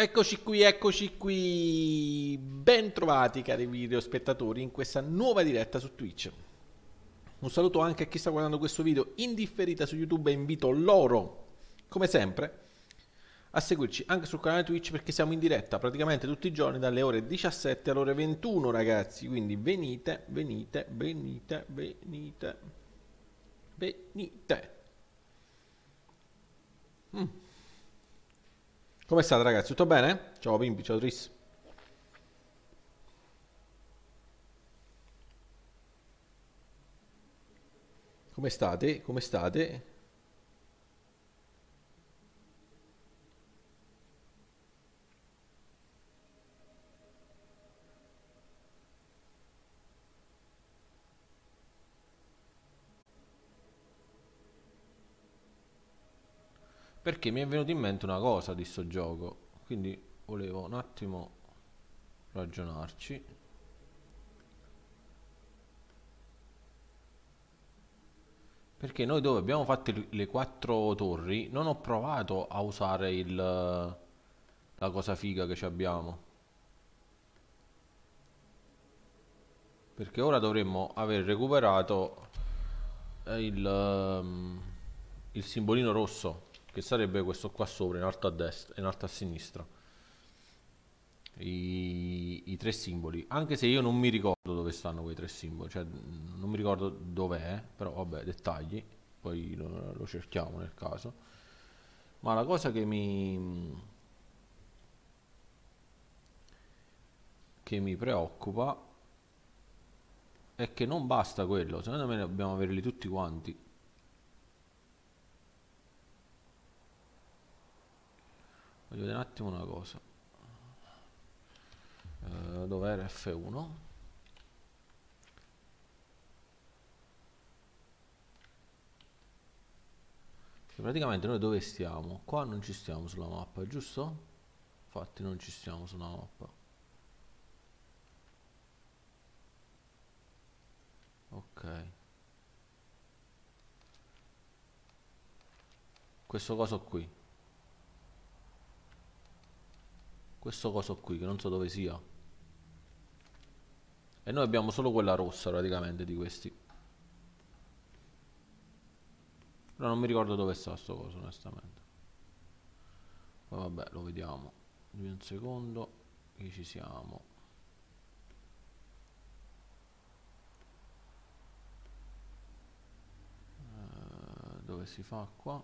Eccoci qui, eccoci qui. Bentrovati cari video spettatori in questa nuova diretta su Twitch. Un saluto anche a chi sta guardando questo video in differita su YouTube e invito loro, come sempre, a seguirci anche sul canale Twitch perché siamo in diretta praticamente tutti i giorni dalle ore 17 alle ore 21 ragazzi, quindi venite, venite, venite, venite, venite. Mm. Come state ragazzi? Tutto bene? Ciao Pimpi, ciao Tris. Come state? Come state? Perché mi è venuto in mente una cosa di sto gioco, quindi volevo un attimo ragionarci. Perché noi dove abbiamo fatto le quattro torri non ho provato a usare il, la cosa figa che abbiamo. Perché ora dovremmo aver recuperato il, um, il simbolino rosso che sarebbe questo qua sopra in alto a destra in alto a sinistra. I, i, tre simboli. Anche se io non mi ricordo dove stanno quei tre simboli cioè non mi ricordo dov'è però vabbè dettagli poi lo, lo cerchiamo nel caso. Ma la cosa che mi che mi preoccupa è che non basta quello secondo me dobbiamo averli tutti quanti voglio vedere un attimo una cosa. Uh, dov'era F1 praticamente noi dove stiamo? qua non ci stiamo sulla mappa giusto? infatti non ci stiamo sulla mappa. Ok. Questo coso qui questo coso qui che non so dove sia. E noi abbiamo solo quella rossa praticamente di questi. Però non mi ricordo dove sta sto coso onestamente. Poi vabbè lo vediamo. Di un secondo qui ci siamo. Uh, dove si fa qua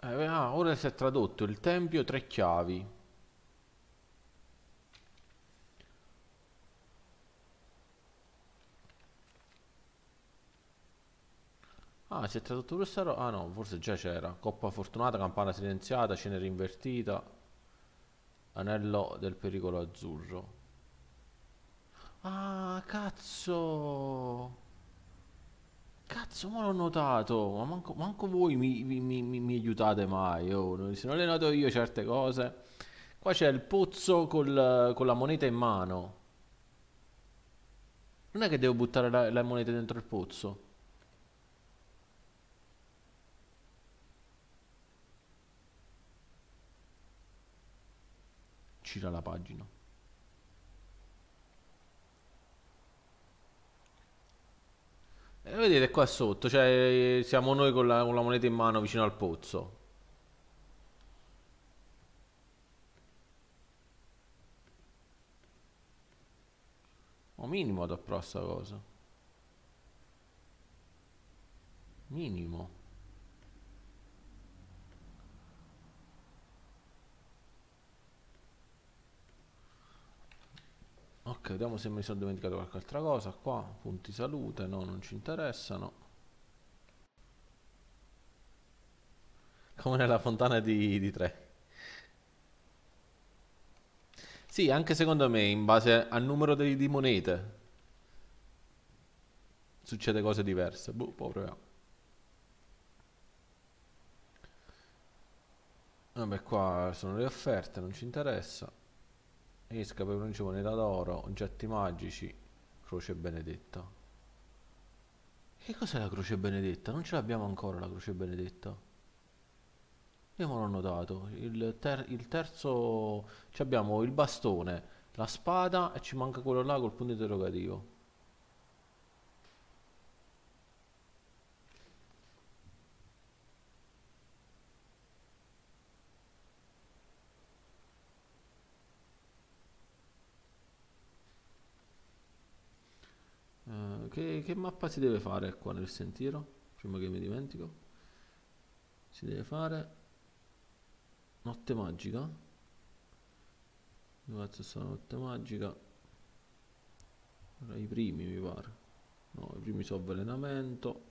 Eh, ah, ora si è tradotto il tempio tre chiavi. Ah, si è tradotto questa roba? Ah no, forse già c'era. Coppa fortunata, campana silenziata, cenere invertita, anello del pericolo azzurro. Ah, cazzo! Cazzo, ma l'ho notato, ma manco, manco voi mi, mi, mi, mi, aiutate mai, oh. se non le noto io certe cose. Qua c'è il pozzo col, con la moneta in mano. Non è che devo buttare la, la moneta dentro il pozzo. Gira la pagina. E vedete qua sotto, cioè siamo noi con la, con la moneta in mano vicino al pozzo. O minimo ad approssa cosa. Minimo. Vediamo se mi sono dimenticato qualche altra cosa qua. Punti salute, no, non ci interessano. Come nella fontana di, di 3. Sì, anche secondo me, in base al numero di, di monete. succede cose diverse. Boh, proviamo. Vabbè, qua sono le offerte, non ci interessa. Esca, peperoncino, moneta d'oro, oggetti magici, croce benedetta. Che cos'è la croce benedetta? Non ce l'abbiamo ancora la croce benedetta. Io me l'ho notato. Il, ter il terzo... Abbiamo il bastone, la spada e ci manca quello là col punto interrogativo. Eh, che, mappa si deve fare qua nel sentiero? Prima che mi dimentico. Si deve fare Notte magica. Dove cazzo sta notte magica? Ora i primi mi pare. No, i primi sono avvelenamento.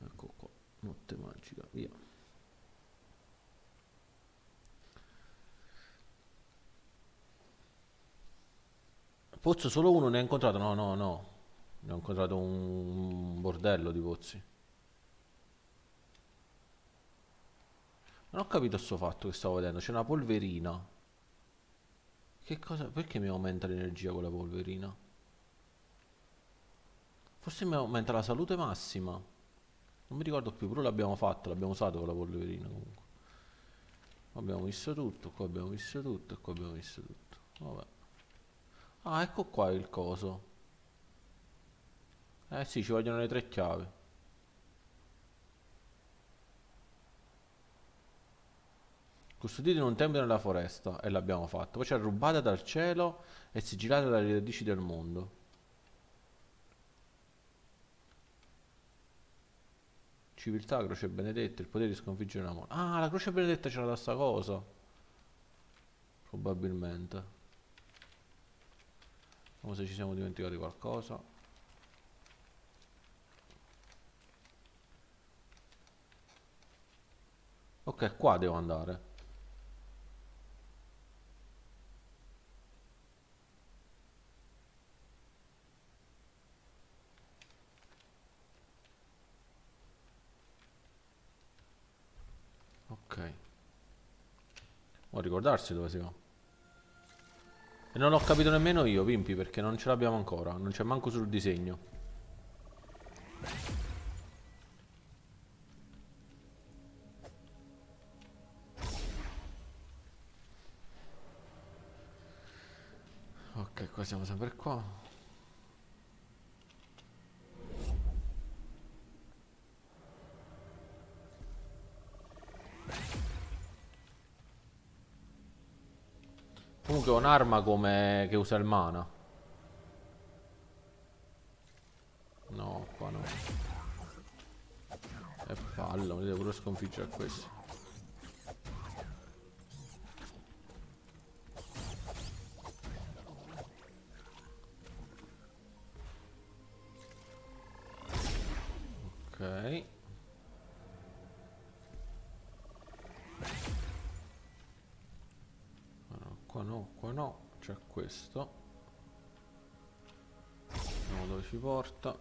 Ecco qua, notte magica, via. Pozzo solo uno ne ha incontrato? No, no, no. Ne ho incontrato un bordello di pozzi. Non ho capito sto fatto che stavo vedendo. C'è una polverina. Che cosa? Perché mi aumenta l'energia con la polverina? Forse mi aumenta la salute massima. Non mi ricordo più, però l'abbiamo fatto, l'abbiamo usato con la polverina comunque. Abbiamo visto tutto, qua abbiamo visto tutto qua abbiamo visto tutto. Vabbè. Ah, ecco qua il coso. Eh sì, ci vogliono le tre chiavi. Custodita in un tempio nella foresta e l'abbiamo fatto. Poi c'è rubata dal cielo e sigillata dalle radici del mondo. Civiltà, croce benedetta, il potere di sconfiggere l'amore. Ah, la croce benedetta c'era da sta cosa. Probabilmente. Come se ci siamo dimenticati qualcosa. Ok, qua devo andare. Ok. O ricordarsi dove si va. E non l'ho capito nemmeno io, Pimpi, perché non ce l'abbiamo ancora. Non c'è manco sul disegno. Ok, qua siamo sempre qua. È un'arma come che usa il mana. No, qua no. È fallo, mi devo pure sconfiggere questo. C'è questo. Vediamo dove ci porta.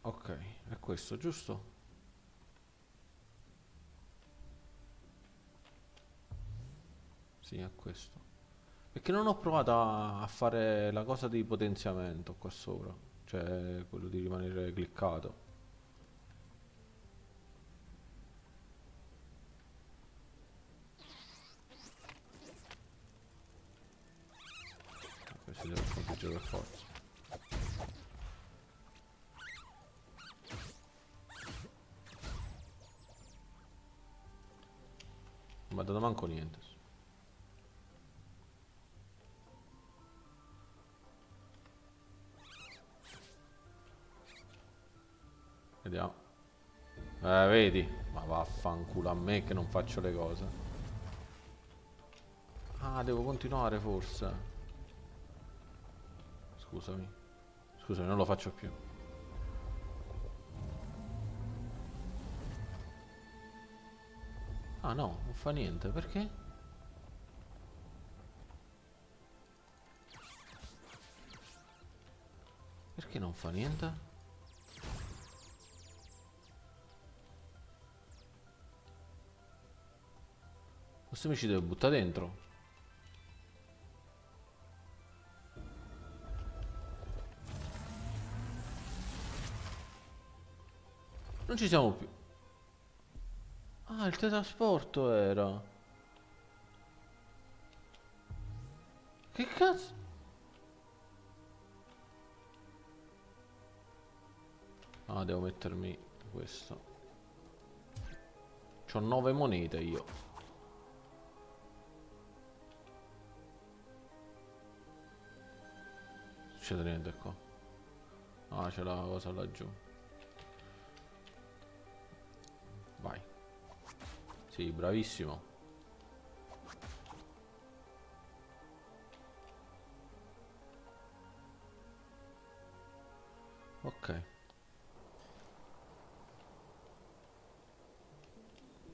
Ok, è questo, giusto? Sì, è questo. Perché non ho provato a, fare la cosa di potenziamento qua sopra. Cioè, quello di rimanere cliccato. Mi ha dato manco niente. Vediamo. Eh, vedi? Ma vaffanculo a me che non faccio le cose. Ah, devo continuare forse. Scusami. Scusami, non lo faccio più. Ah no, non fa niente, perché? Perché non fa niente? Questo mi ci deve buttare dentro Non ci siamo più Ah, il teletrasporto era. Che cazzo? Ah, devo mettermi questo. C'ho nove monete io. Succede niente qua. Ah, c'è la cosa laggiù. Sì, bravissimo. Ok.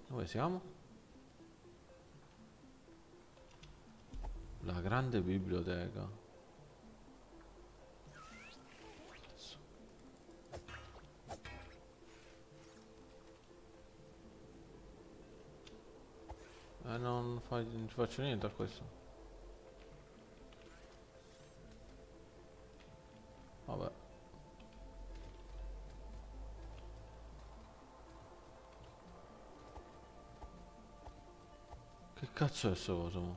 Dove siamo? La grande biblioteca. Eh, non, fa, non ci faccio niente a questo. Vabbè. Che cazzo è sto coso?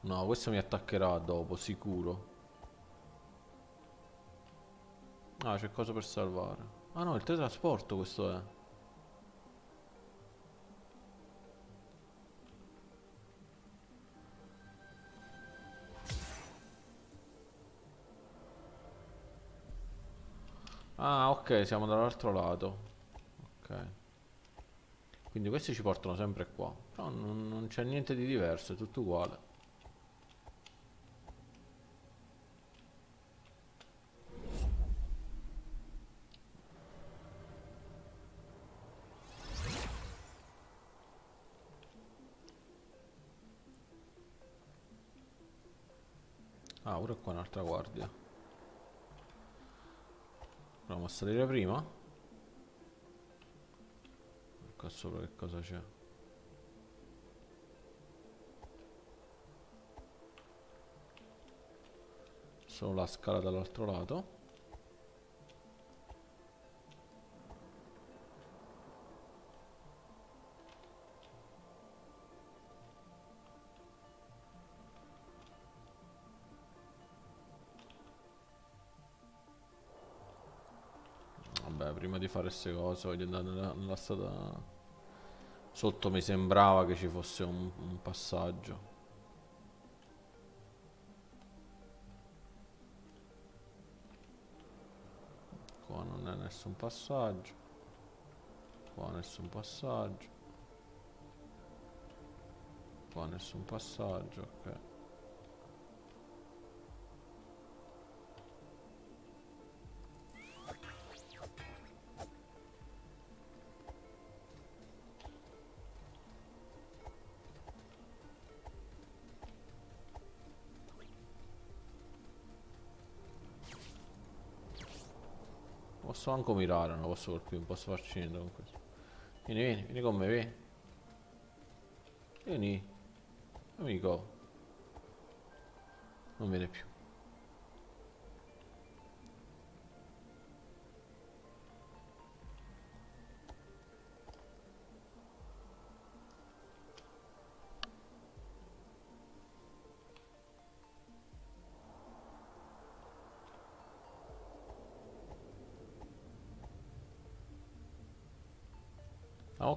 No, questo mi attaccherà dopo, sicuro. Ah, c'è cosa per salvare. Ah no, il teletrasporto questo è. Ok, siamo dall'altro lato. Ok. Quindi questi ci portano sempre qua. Però non, non c'è niente di diverso, è tutto uguale. Ah, ora qua un'altra guardia. A salire prima. Qua sopra che cosa c'è? Solo la scala dall'altro lato. Di fare queste cose voglio andare nella, nella strada sotto. Mi sembrava che ci fosse un, un passaggio. Qua non è nessun passaggio. Qua nessun passaggio. Qua nessun passaggio ok Posso anche mirare, non posso colpire, non posso farci niente con questo. Vieni, vieni, vieni con me, vieni. Vieni. Amico. Non viene più.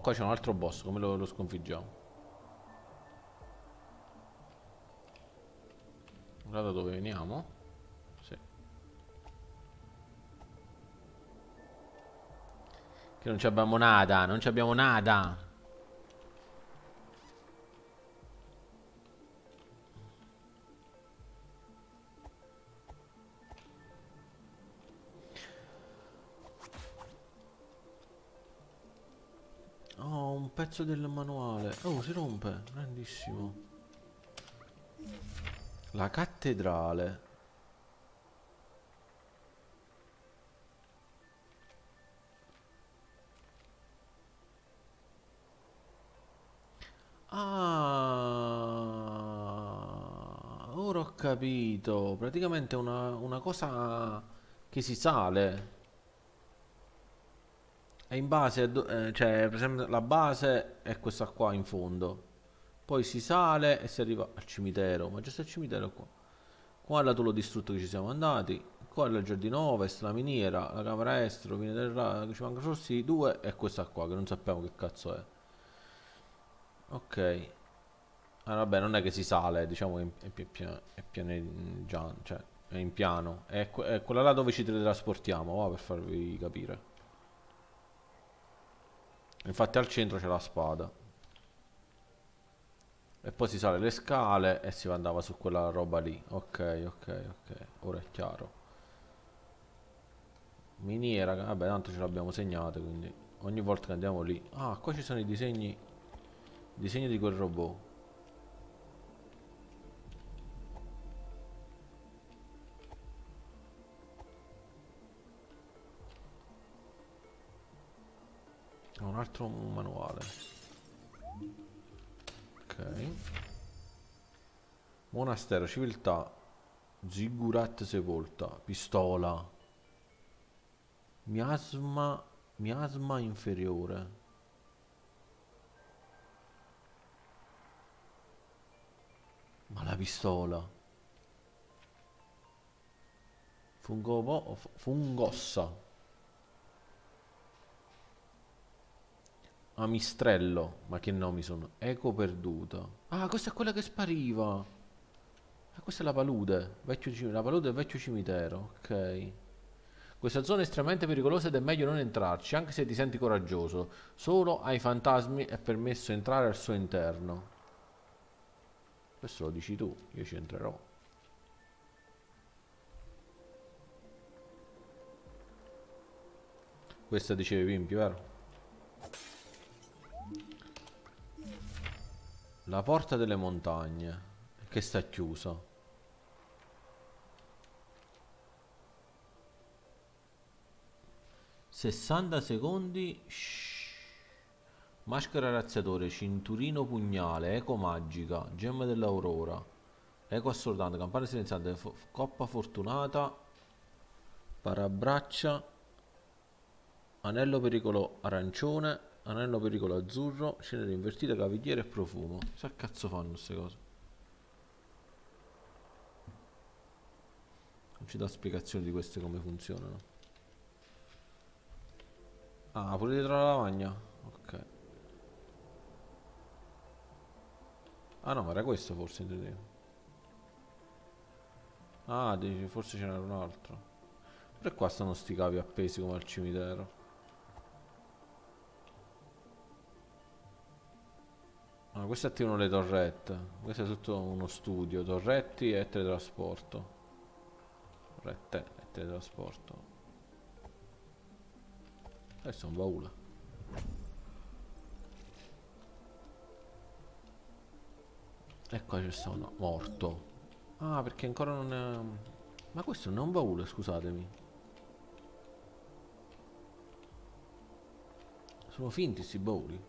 Qua c'è un altro boss, come lo, lo sconfiggiamo? Guarda dove veniamo. Sì. Che non abbiamo nada, non abbiamo nada. Pezzo del manuale. Oh, si rompe. Grandissimo. La cat cattedrale. Ah, ora ho capito. Praticamente è una, una cosa che si sale. E in base, eh, cioè, per esempio, la base è questa qua in fondo. Poi si sale e si arriva al cimitero. Ma già sta il cimitero qua. Qua è l'atollo distrutto che ci siamo andati. Qua è il giardino ovest, la miniera, la camera estero, Vine del Ra, ci mancano forse due e questa qua che non sappiamo che cazzo è. Ok. Ah, vabbè, non è che si sale, diciamo che è, pi- pia- è pianeggiante, cioè è in piano. È, è quella là dove ci teletrasportiamo, va, per farvi capire. Infatti al centro c'è la spada. E poi si sale le scale e si andava su quella roba lì. Ok, ok, ok. Ora è chiaro. Miniera, vabbè, tanto ce l'abbiamo segnate, quindi ogni volta che andiamo lì. Ah, qua ci sono i disegni. Disegni di quel robot. Un altro manuale. Ok. Monastero, civiltà. Ziggurat sepolta. Pistola. Miasma. Miasma inferiore. Ma la pistola. Fungovo, fu- fungossa. Amistrello. Ma che nomi sono? Eco perduto. Ah, questa è quella che spariva. Ah, questa è la palude. Vecchio la palude del vecchio cimitero. Ok. Questa zona è estremamente pericolosa ed è meglio non entrarci, anche se ti senti coraggioso. Solo ai fantasmi è permesso entrare al suo interno. Questo lo dici tu, io ci entrerò. Questa dicevi Pimpi, vero? La porta delle montagne, che sta chiusa. Sessanta secondi. Shh. Maschera razziatore, cinturino pugnale, eco magica, gemma dell'aurora, eco assordante, campana silenziante, fo- coppa fortunata, parabraccia, anello pericolo arancione, anello pericolo azzurro, cenere invertita, cavigliere e profumo. Sa cazzo fanno queste cose? Non ci dà spiegazioni di queste come funzionano. Ah, pure dietro la lavagna. Ok. Ah no, ma era questo forse intendevo. Ah, forse ce n'era un altro. Pure qua stanno sti cavi appesi come al cimitero. Ah, queste attivano le torrette. Questo è tutto uno studio. Torretti e teletrasporto. Torrette e teletrasporto. Questo è un baule. E qua c'è sono morto. Ah, perché ancora non è... Ma questo non è un baule, scusatemi. Sono finti sti bauli.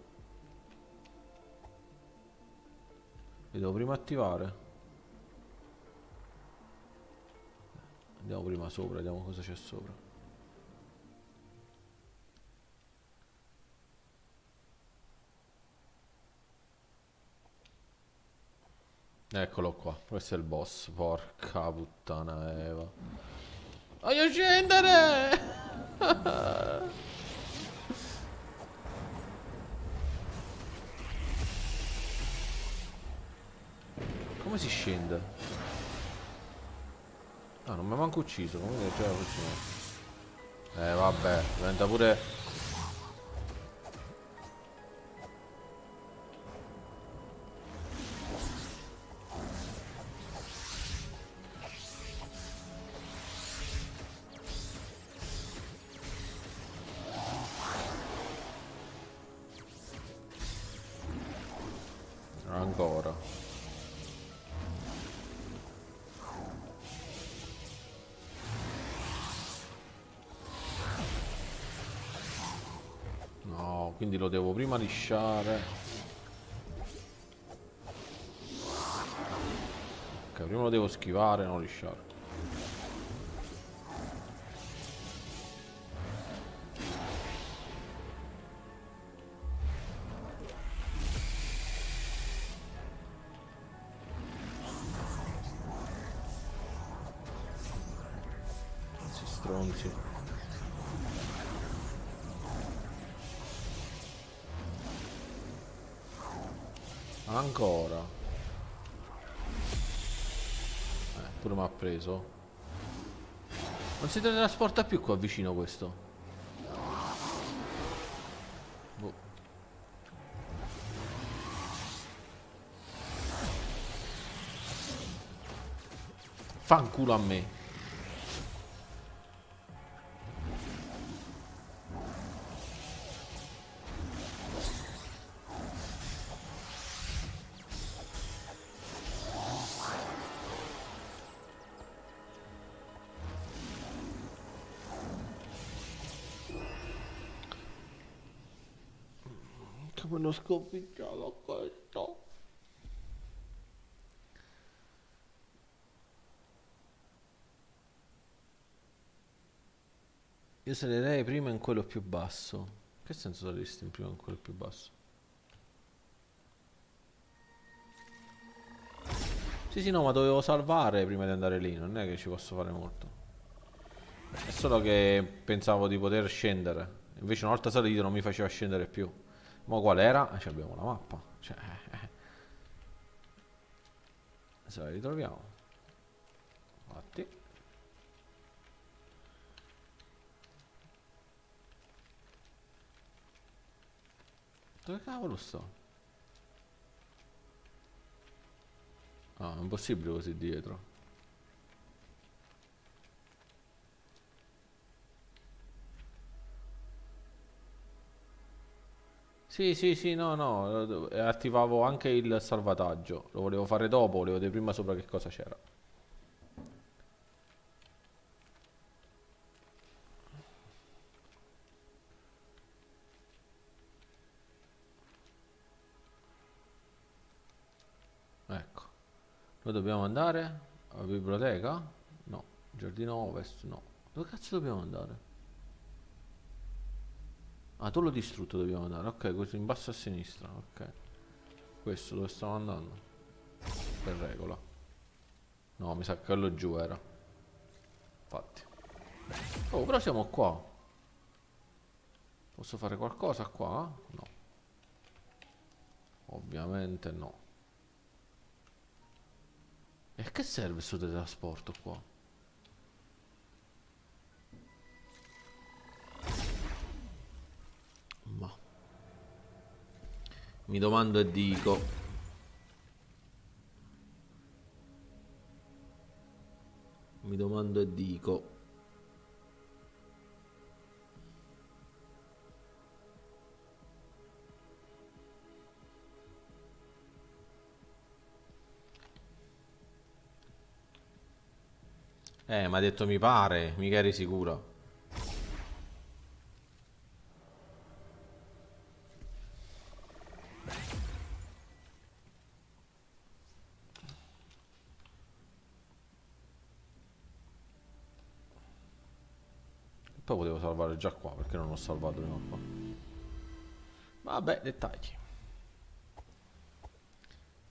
Li devo prima attivare. Andiamo prima sopra, vediamo cosa c'è sopra. Eccolo qua, questo è il boss. Porca puttana Eva. Voglio scendere! Come si scende? Ah, non mi ha manco ucciso, comunque già la prossima. Eh vabbè, diventa pure... lo devo prima lisciare. Ok, prima lo devo schivare, non lisciare. Preso. Non si teletrasporta più qua vicino questo. Boh. Fanculo a me. Sconfiggiamo questo. Io salirei prima in quello più basso. Che senso saliresti in prima in quello più basso? Sì sì no ma dovevo salvare prima di andare lì non è che ci posso fare molto. È solo che pensavo di poter scendere. Invece una volta salito non mi faceva scendere più ma qual era? Ci abbiamo la mappa. Cioè, eh, eh. se la ritroviamo. Infatti. Dove cavolo sto? Ah, è impossibile così dietro. Sì, sì, sì, no, no, eh, attivavo anche il salvataggio. Lo volevo fare dopo, volevo vedere prima sopra che cosa c'era. Ecco. Noi dobbiamo andare alla biblioteca? No. Giardino Ovest? No. Dove cazzo dobbiamo andare? Ah, tu l'ho distrutto dobbiamo andare. Ok, così in basso a sinistra. Ok. Questo dove stiamo andando? Per regola. No, mi sa che quello giù era. Infatti. Oh, però siamo qua. Posso fare qualcosa qua? No. Ovviamente no. E che serve questo teletrasporto qua? Mi domando e dico. Mi domando e dico. Eh, mi detto mi pare, mica eri sicuro. Poi potevo salvare già qua, perché non ho salvato prima qua. Vabbè, dettagli.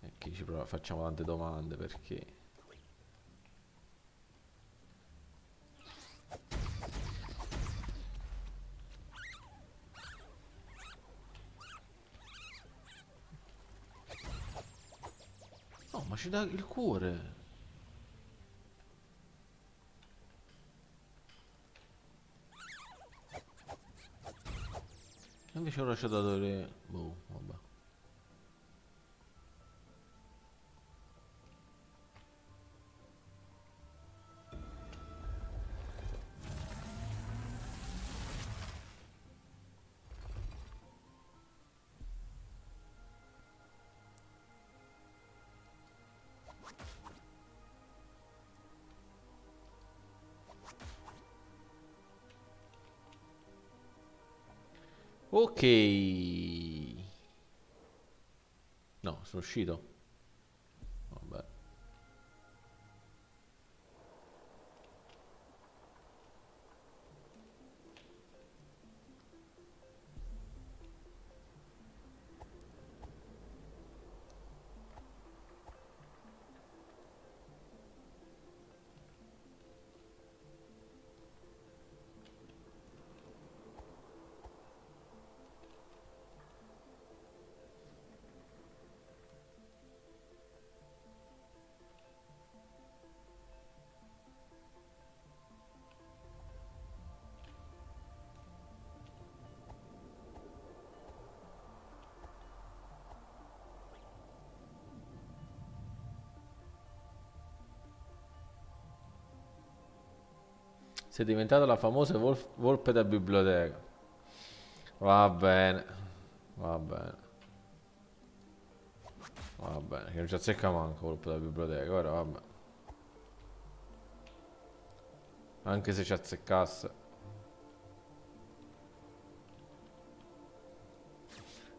E qui ci prova, facciamo tante domande perché... No, ma ci dà il cuore. Ci ho dato le... Boh, vabbè. Ok. No, sono uscito. Sei diventata la famosa volf- volpe da biblioteca. Va bene. Va bene. Va bene, che non ci azzecca manco volpe da biblioteca, ora vabbè. Anche se ci azzeccasse.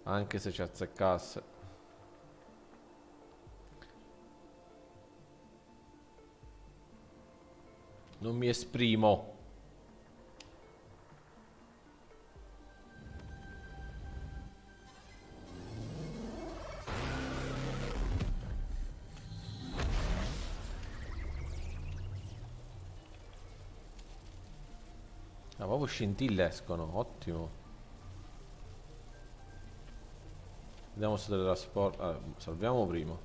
Anche se ci azzeccasse. Non mi esprimo. Scintille escono, ottimo. Vediamo se teletrasporto. Ah, salviamo prima.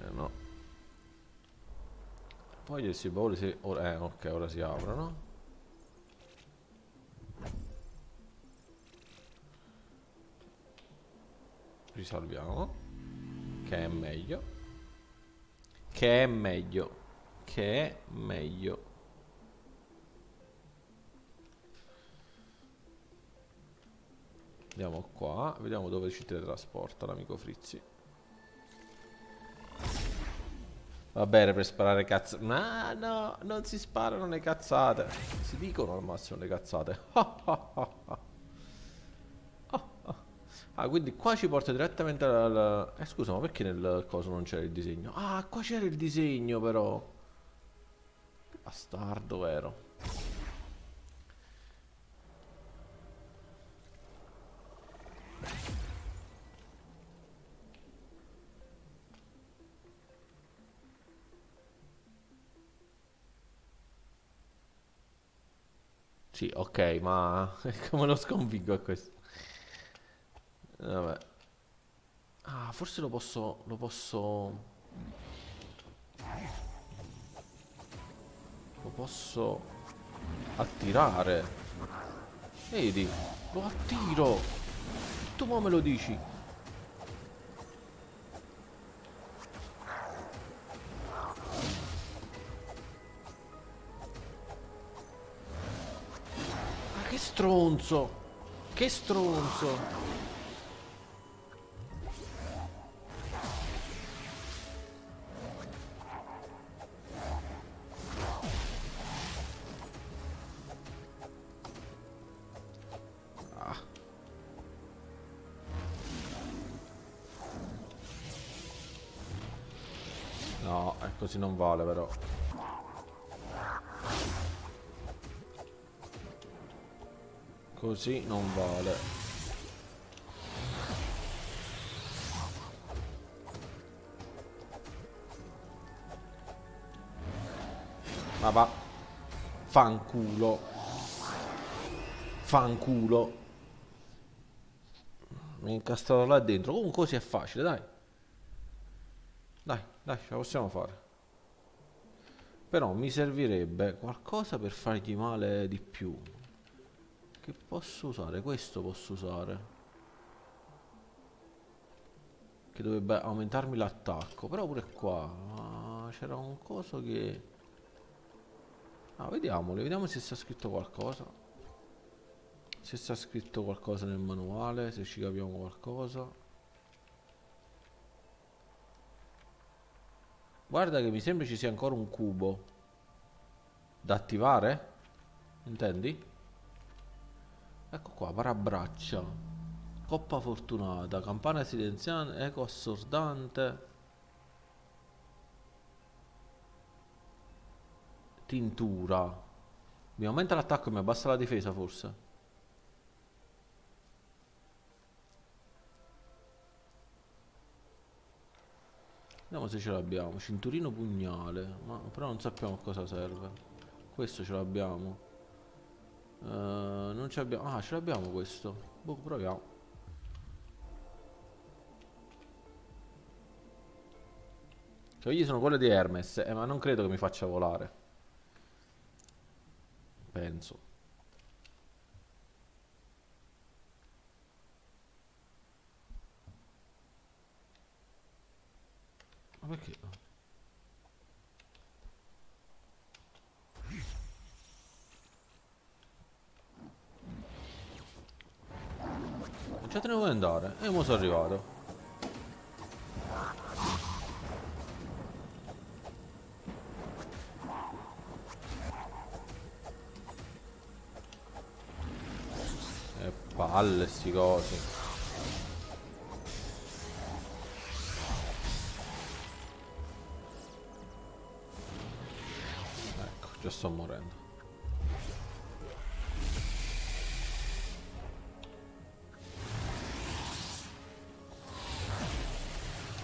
Eh no. Poi si bauli si... Ora, eh, ok, ora si aprono. Risalviamo. Che è meglio. Che è meglio. Che è meglio. Andiamo qua, vediamo dove ci teletrasporta l'amico Frizzi. Va bene per sparare cazzate. Ma no, non si sparano le cazzate. Si dicono al massimo le cazzate. Ah, quindi qua ci porta direttamente al... Eh scusa, ma perché nel coso non c'era il disegno? Ah, qua c'era il disegno però. Bastardo, vero? Sì, ok, ma come lo sconfiggo a questo? Vabbè. Ah, forse lo posso... Lo posso... Lo posso... Attirare. Vedi? Lo attiro. Tu mo me lo dici. Ma che stronzo. Che stronzo. Così non vale però. Così non vale. Ma va. Fanculo. Fanculo. Mi è incastrato là dentro. Comunque così è facile, dai. Dai, dai, ce la possiamo fare. Però mi servirebbe qualcosa per fargli male di più. Che posso usare? Questo posso usare. Che dovrebbe aumentarmi l'attacco. Però pure qua ah, c'era un coso che... Ah, vediamolo, vediamo se sta scritto qualcosa. Se sta scritto qualcosa nel manuale, se ci capiamo qualcosa. Guarda che mi sembra ci sia ancora un cubo da attivare. Intendi? Ecco qua, parabraccia. Coppa fortunata, campana silenziante, eco assordante. Tintura. Mi aumenta l'attacco e mi abbassa la difesa forse. Vediamo se ce l'abbiamo. Cinturino pugnale. Ma però non sappiamo a cosa serve. Questo ce l'abbiamo. Uh, non ce l'abbiamo. Ah, ce l'abbiamo questo. Boh, proviamo. Caviglie sono quelle di Hermes, eh, ma non credo che mi faccia volare. Penso. Ma perché? Non ce ne vuoi andare? E mo sono arrivato. E palle sti cose. Già sto morendo.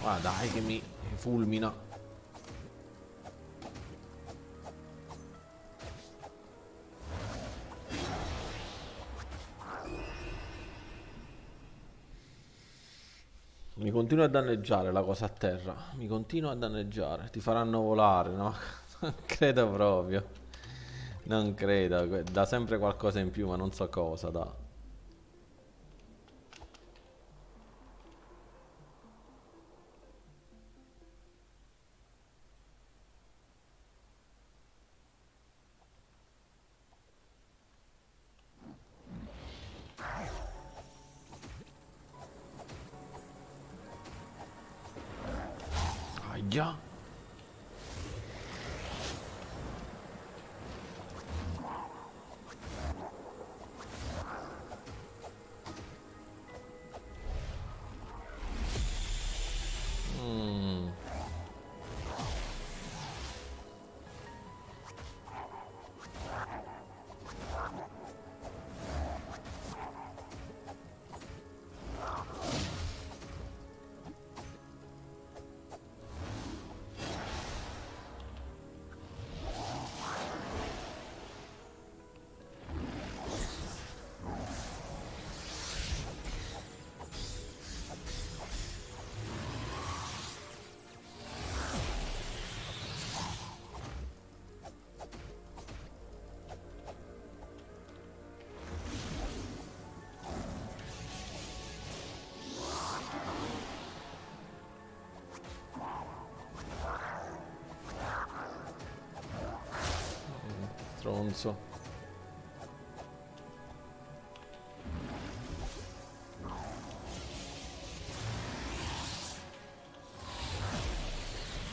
Ah dai che mi fulmina. Mi continua a danneggiare la cosa a terra. Mi continua a danneggiare. Ti faranno volare, no? Non credo proprio. Non credo. Da sempre qualcosa in più, ma non so cosa da. Stronzo.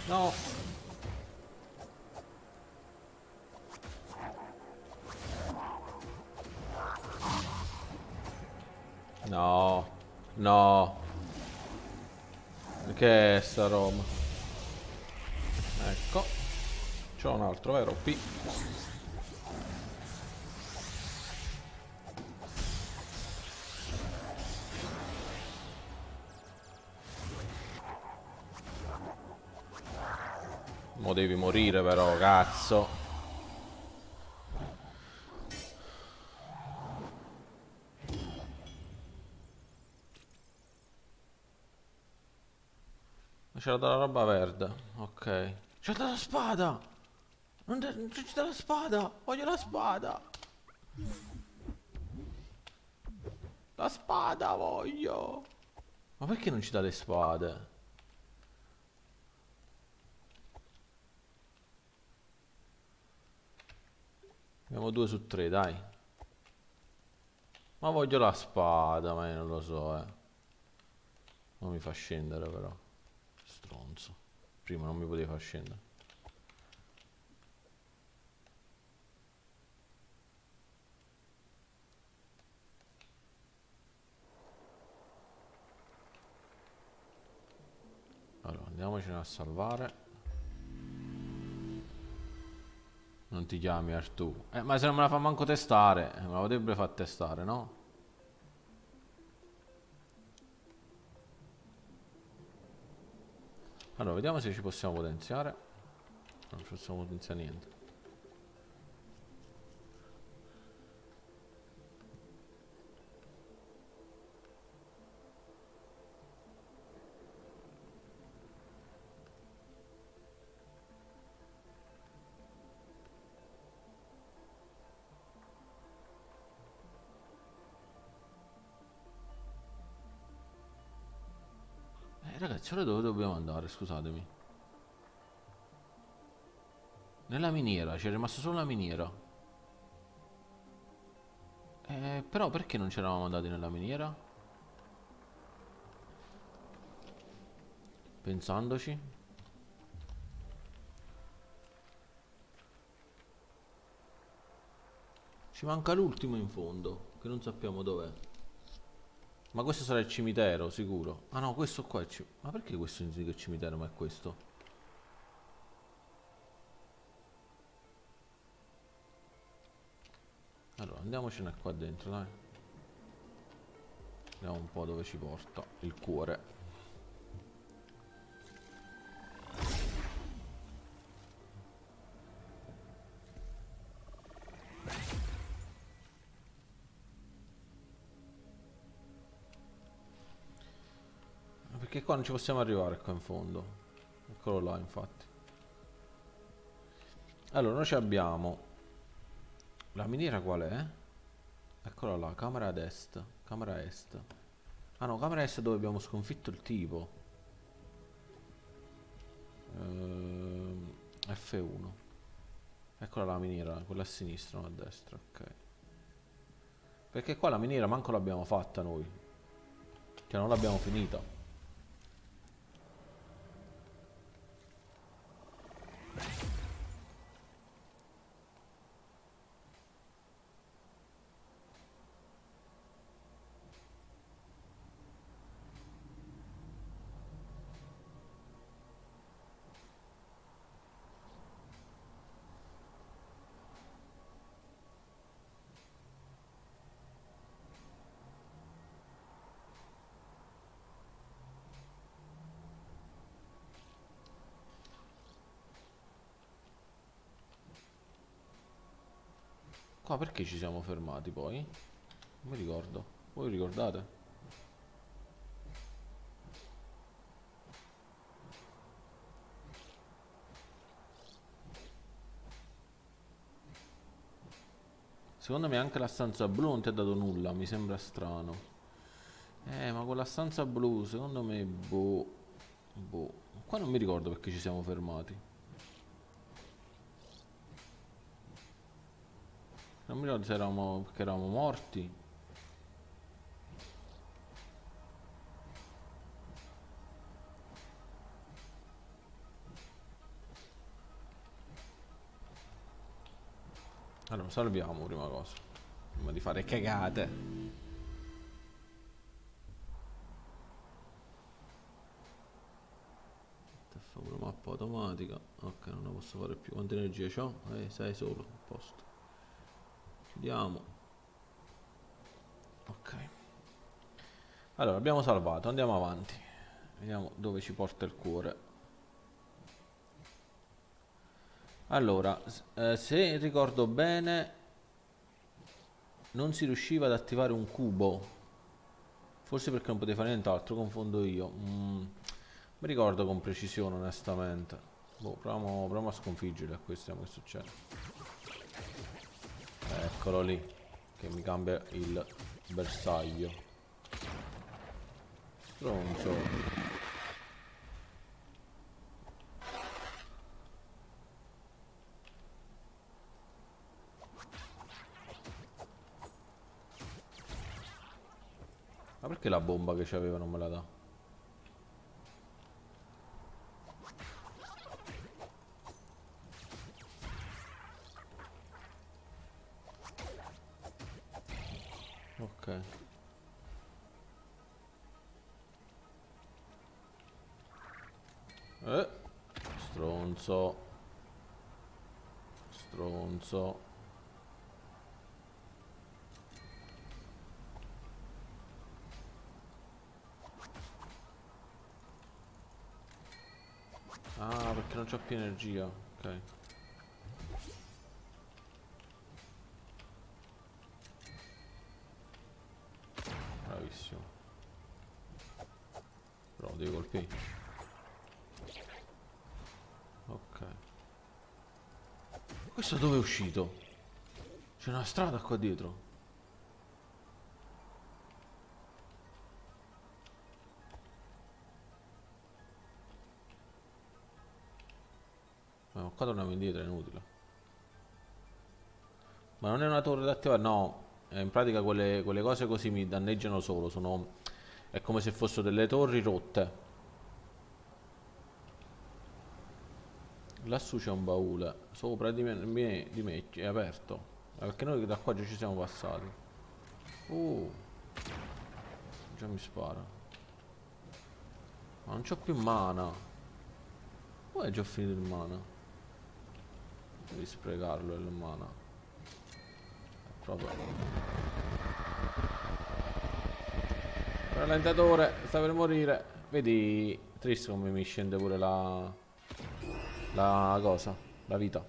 No. No. No. Che è sta roba? Ecco. C'ho un altro, vero? P. morire però, cazzo. C'era della roba verde. Ok. C'è della spada! Non, non c'è della spada! Voglio la spada! La spada voglio! Ma perché non ci dà le spade? 2 su 3, dai. Ma voglio la spada, ma io non lo so, eh. Non mi fa scendere, però. Stronzo. Prima non mi poteva far scendere. Allora, andiamocene a salvare. Non ti chiami Artù. Eh, ma se non me la fa manco testare, me la potrebbe far testare, no? Allora, vediamo se ci possiamo potenziare. Non ci possiamo potenziare niente. Ora dove dobbiamo andare? Scusatemi. Nella miniera, c'è rimasta solo la miniera. Eh, però perché non ci eravamo andati nella miniera? Pensandoci. Ci manca l'ultimo in fondo, che non sappiamo dov'è. Ma questo sarà il cimitero, sicuro. Ah no, questo qua è il cimitero. Ma perché questo indica il cimitero, ma è questo? Allora, andiamocene qua dentro, dai. Vediamo un po' dove ci porta il cuore. Qua non ci possiamo arrivare qua in fondo. Eccolo là, infatti. Allora, noi ci abbiamo la miniera qual è? Eccola là, camera ad est. Camera est. Ah no, camera est dove abbiamo sconfitto il tipo. Ehm, F1. Eccola la miniera, quella a sinistra, non a destra, ok. Perché qua la miniera manco l'abbiamo fatta noi. Cioè non l'abbiamo finita. Qua perché ci siamo fermati poi? Non mi ricordo. Voi ricordate? Secondo me anche la stanza blu non ti ha dato nulla, mi sembra strano. Eh, ma con la stanza blu, secondo me, boh... Boh... Qua non mi ricordo perché ci siamo fermati. Non mi ricordo se eravamo, perché eravamo morti. Allora, salviamo prima cosa. Prima di fare cagate. Facciamo una mappa automatica. Ok, non la posso fare più. Quanta energia ho? Eh, 6 solo. A posto. Chiudiamo. Ok. Allora, abbiamo salvato. Andiamo avanti. Vediamo dove ci porta il cuore. Allora, eh, se ricordo bene, non si riusciva ad attivare un cubo. Forse perché non poteva fare nient'altro, confondo io. Mm, mi ricordo con precisione, onestamente. Boh, proviamo, proviamo a sconfiggere a questo, vediamo che succede. Eccolo lì, che mi cambia il bersaglio. Stronzo. Ma perché la bomba che c'aveva non me la dà? Ok. Eh, stronzo. Stronzo. Ah, perché non c'ho più energia. Ok. Bravissimo. Però devi colpire. Ok. Questo dove è uscito? C'è una strada qua dietro. Indietro, è inutile. Ma non è una torre da attivare? No, eh, in pratica quelle, quelle cose così mi danneggiano solo, sono... È come se fossero delle torri rotte. Lassù c'è un baule, sopra di me, di me, è aperto. Perché noi da qua già ci siamo passati. Uh, già mi spara. Ma non c'ho più mana. Poi è già finito il mana. Devi sprecarlo il mana. Proprio. Rallentatore, sta per morire. Vedi triste come mi scende pure la... La cosa, la vita.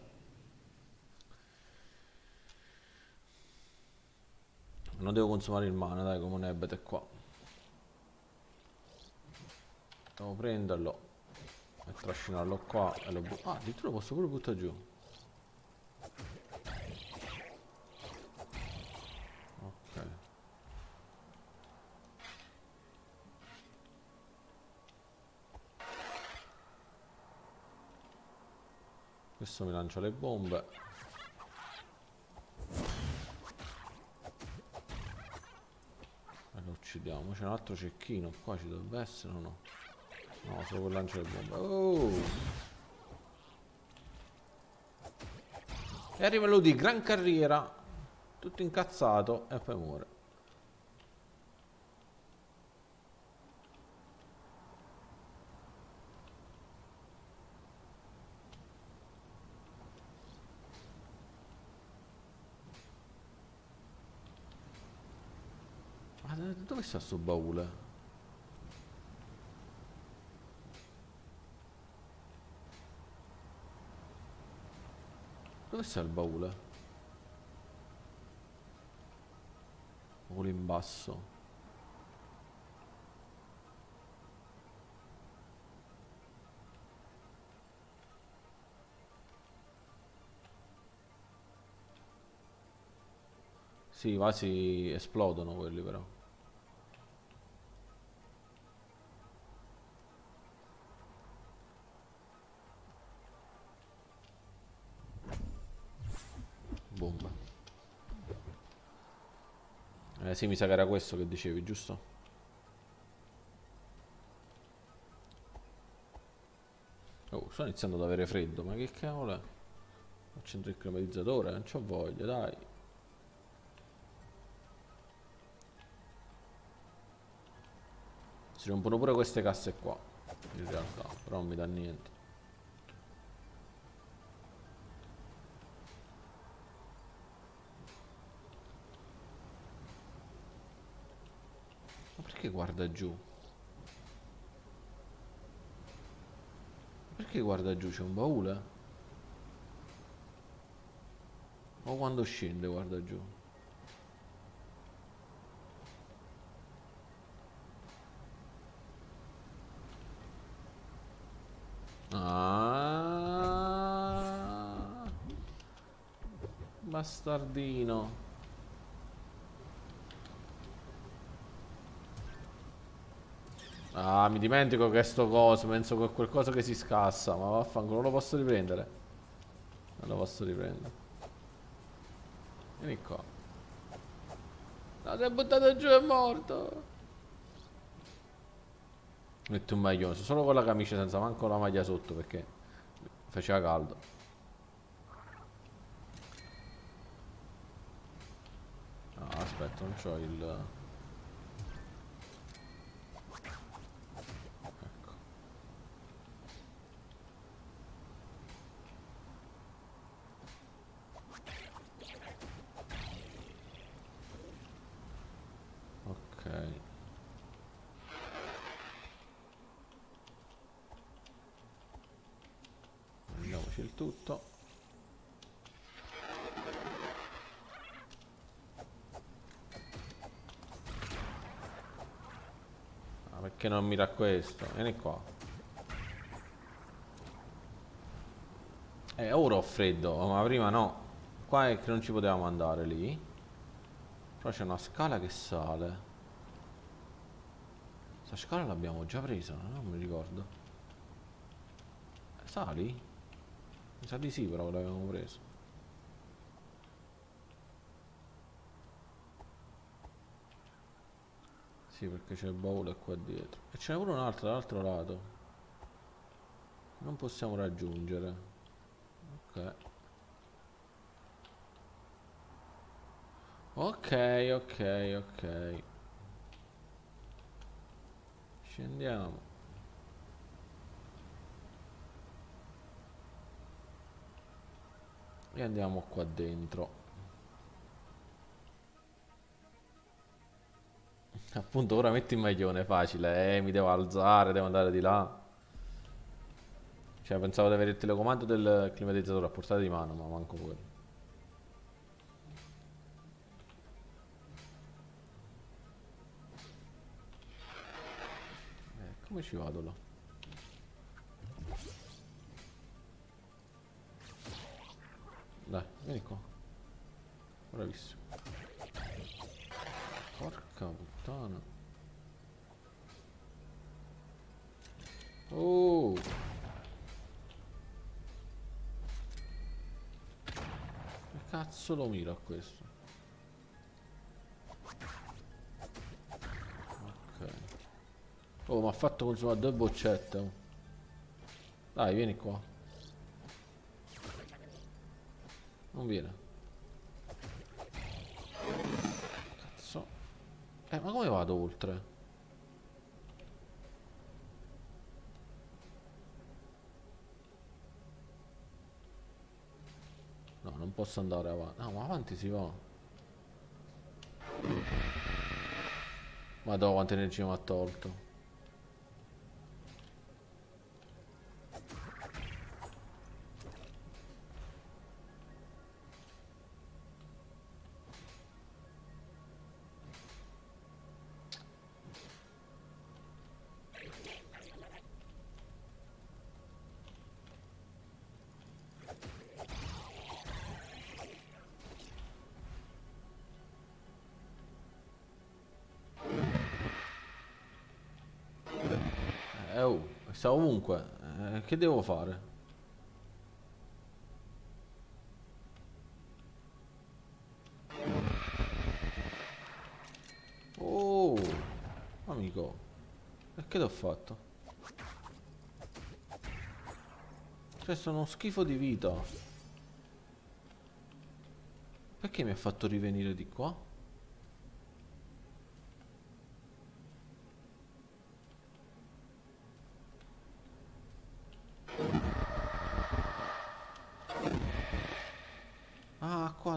Non devo consumare il mana, dai, come un ebete qua. Devo prenderlo e trascinarlo qua e lo Ah, addirittura lo posso pure buttare giù. Questo mi lancia le bombe. E lo uccidiamo. C'è un altro cecchino qua, ci dovrebbe essere o no? No, solo per lanciare le bombe. Oh! E arriva lui di gran carriera, tutto incazzato e poi muore. Sta sto baule? Dove sta il baule? Baule in basso. Sì, i vasi esplodono quelli però. Sì, mi sa che era questo che dicevi, giusto? Oh, sto iniziando ad avere freddo, ma che cavolo è? Accendo il climatizzatore, non c'ho voglia, dai. Si rompono pure queste casse qua, in realtà, però non mi dà niente. Perché guarda giù? Perché guarda giù? C'è un baule? O quando scende guarda giù? Ah, bastardino. Ah, mi dimentico che è sto coso, penso che è qualcosa che si scassa, ma vaffanculo, non lo posso riprendere. Non lo posso riprendere. Vieni qua. No, si è buttato giù, è morto. Metti un maglioso, solo con la camicia senza manco la maglia sotto perché faceva caldo. No, aspetta, non c'ho il tutto. Perché non mira questo? Vieni qua. Eh, ora ho freddo, ma prima no. Qua è che non ci potevamo andare lì. Però c'è una scala che sale. Questa scala l'abbiamo già presa, non mi ricordo. Sali? Mi sa di sì però l'abbiamo preso. Sì perché c'è il baule qua dietro. E ce n'è pure un altro dall'altro lato. Non possiamo raggiungere. Ok. Ok, ok, ok. Scendiamo. E andiamo qua dentro. Appunto ora metti il maglione facile, eh, mi devo alzare, devo andare di là. Cioè pensavo di avere il telecomando del climatizzatore a portata di mano, ma manco quello. Come ci vado là? Dai, vieni qua. Bravissimo. Porca puttana. Oh! Che cazzo lo miro a questo? Oh, mi ha fatto consumare due boccette. Oh. Dai, vieni qua. Non viene. Cazzo. Eh, ma come vado oltre? Posso andare avanti. No, ma avanti si va. Madonna, quanta energia mi ha tolto. Sta ovunque. Eh, che devo fare? Oh, amico. E che l'ho fatto? Cioè sono uno schifo di vita. Perché mi ha fatto rivenire di qua?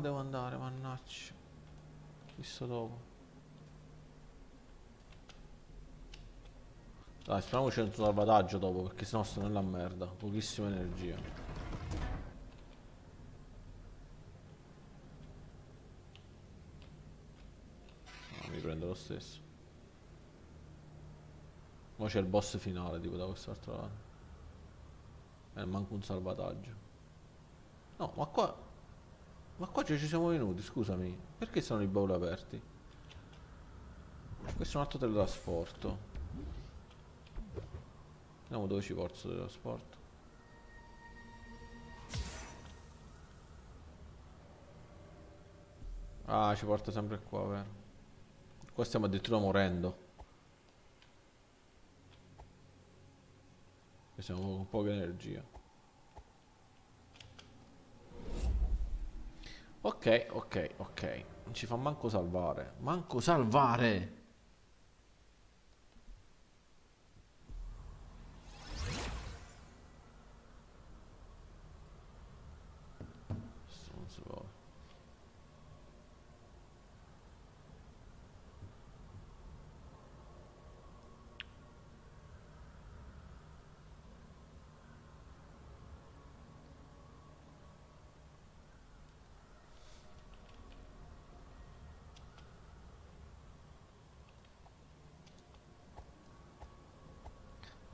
devo andare, mannaggia. Visto dopo. Dai, speriamo c'è un salvataggio dopo, perché sennò sto nella merda. Pochissima energia. No, mi prendo lo stesso. Ora c'è il boss finale, tipo da quest'altro lato. E eh, manco un salvataggio. No, ma qua ma qua ci siamo venuti, scusami. Perché sono i bauli aperti? Questo è un altro teletrasporto. Vediamo dove ci porta il teletrasporto. Ah, ci porta sempre qua, vero? Qua stiamo addirittura morendo. E siamo con poca energia. Ok, ok, ok. Non ci fa manco salvare. Manco salvare!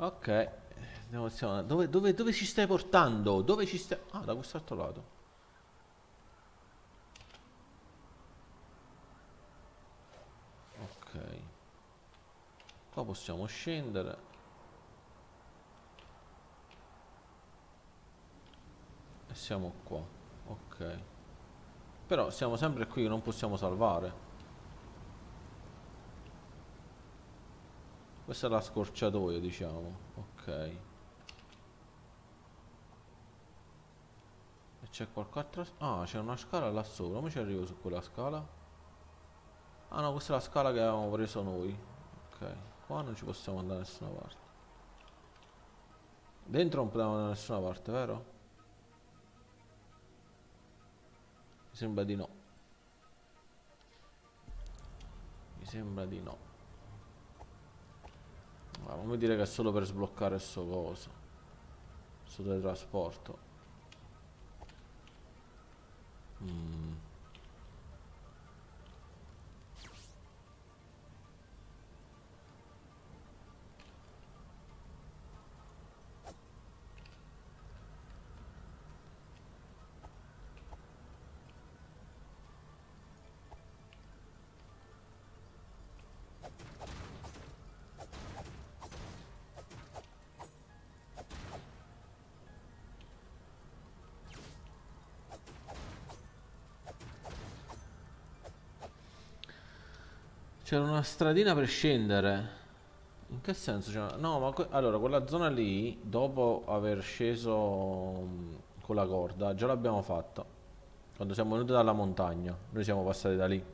Ok. Dove, dove, dove ci stai portando? Dove ci stai... Ah, da quest'altro lato. Ok. Qua possiamo scendere. E siamo qua. Ok. Però siamo sempre qui, non possiamo salvare. Questa è la scorciatoia, diciamo. Ok. E c'è qualche Ah, c'è una scala là sopra. Come ci arrivo su quella scala? Ah no, questa è la scala che avevamo preso noi. Ok. Qua non ci possiamo andare da nessuna parte. Dentro non potevamo andare da nessuna parte, vero? Mi sembra di no. Mi sembra di no. Ma non mi dire che è solo per sbloccare sto coso. Sto teletrasporto. Mm. C'era una stradina per scendere. In che senso? Cioè, no, ma que allora quella zona lì, dopo aver sceso mm, con la corda, già l'abbiamo fatta. Quando siamo venuti dalla montagna, noi siamo passati da lì.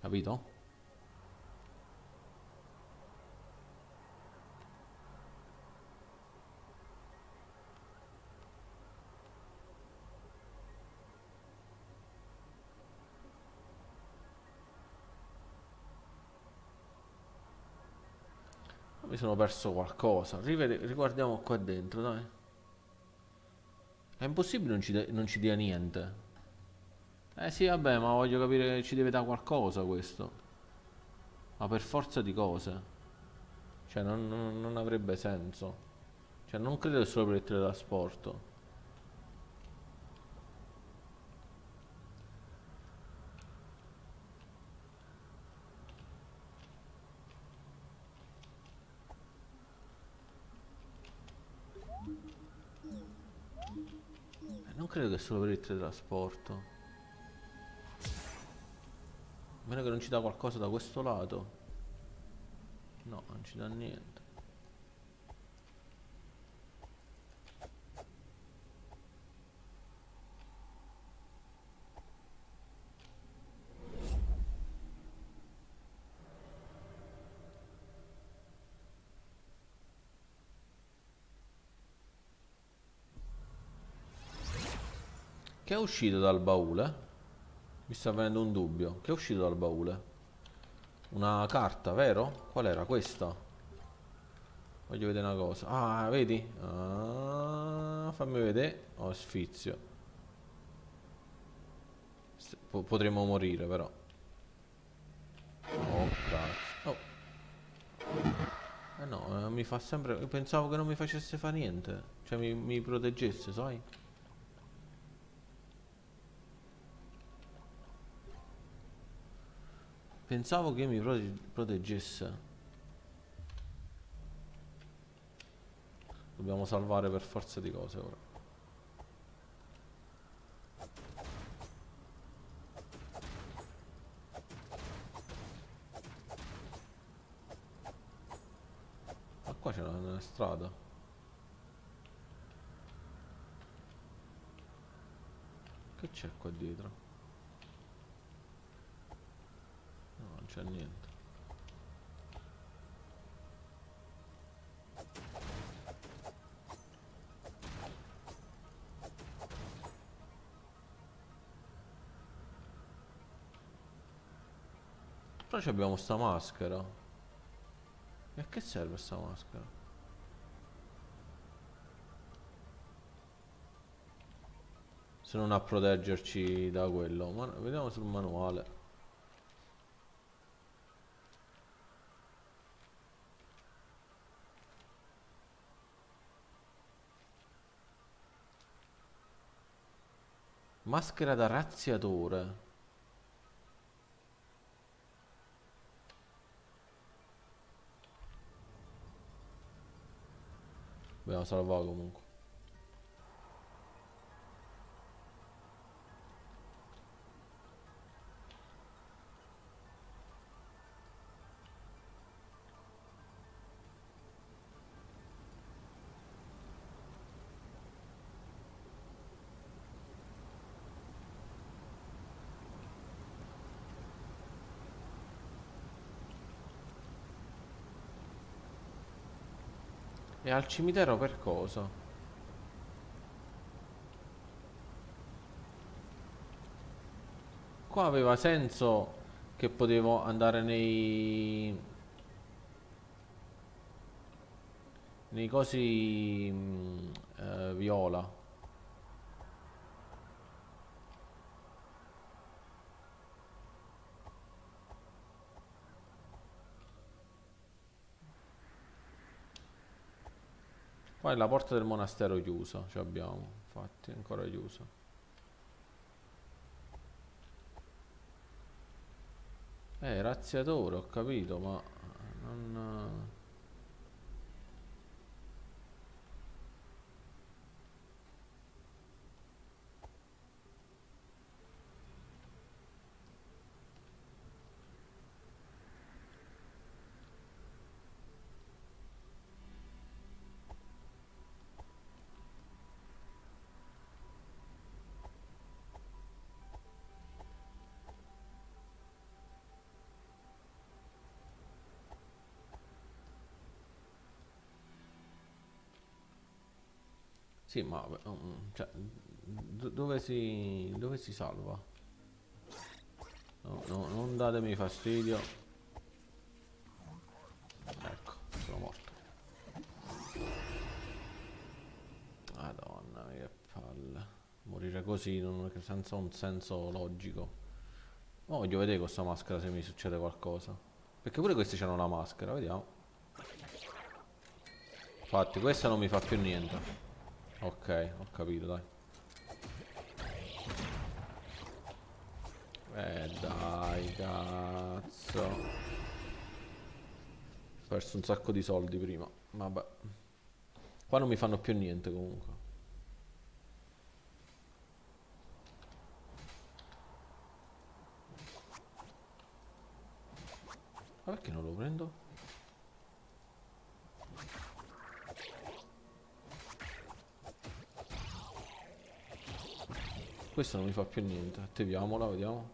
Capito? Sono perso qualcosa. Riguardiamo qua dentro, dai. È impossibile non ci, non ci dia niente. Eh sì, vabbè, ma voglio capire ci deve dare qualcosa questo. Ma per forza di cose. Cioè, non, non, non avrebbe senso. Cioè, non credo solo per il teletrasporto. Credo che solo per il teletrasporto. A meno che non ci dà qualcosa da questo lato. No, non ci dà niente. Che è uscito dal baule? Mi sta venendo un dubbio. Che è uscito dal baule? Una carta, vero? Qual era questa? Voglio vedere una cosa. Ah, vedi? Ah, fammi vedere. Oh, sfizio. potremmo morire, però. Oh, cazzo. Oh. Eh no, eh, mi fa sempre... Pensavo che non mi facesse fare niente. Cioè, mi, mi proteggesse, sai? Pensavo che mi proteggesse. Dobbiamo salvare per forza di cose ora. Ma qua c'è una strada. Che c'è qua dietro? C'è niente. Però abbiamo sta maschera. E a che serve sta maschera? se non a proteggerci da quello ma vediamo sul manuale Maschera da razziatore. Abbiamo salvato comunque. E al cimitero per cosa? Qua aveva senso che potevo andare nei... Nei cosi... mh, eh, viola. Qua è la porta del monastero chiusa, ci abbiamo, infatti, ancora chiusa. Eh, razziatore, ho capito, ma non... Sì, ma vabbè, mm, cioè, do- dove si, dove si salva? No, no, non datemi fastidio. Ecco, sono morto. Madonna, che palle. Morire così non, senza un senso logico. Ma voglio vedere con questa maschera se mi succede qualcosa. Perché pure questi hanno la maschera, vediamo. Infatti, questa non mi fa più niente. Ok, ho capito, dai. Eh dai, cazzo. Ho perso un sacco di soldi prima. Vabbè. Qua non mi fanno più niente comunque. Ma perché non lo prendo? Questo non mi fa più niente. Attiviamola, vediamo.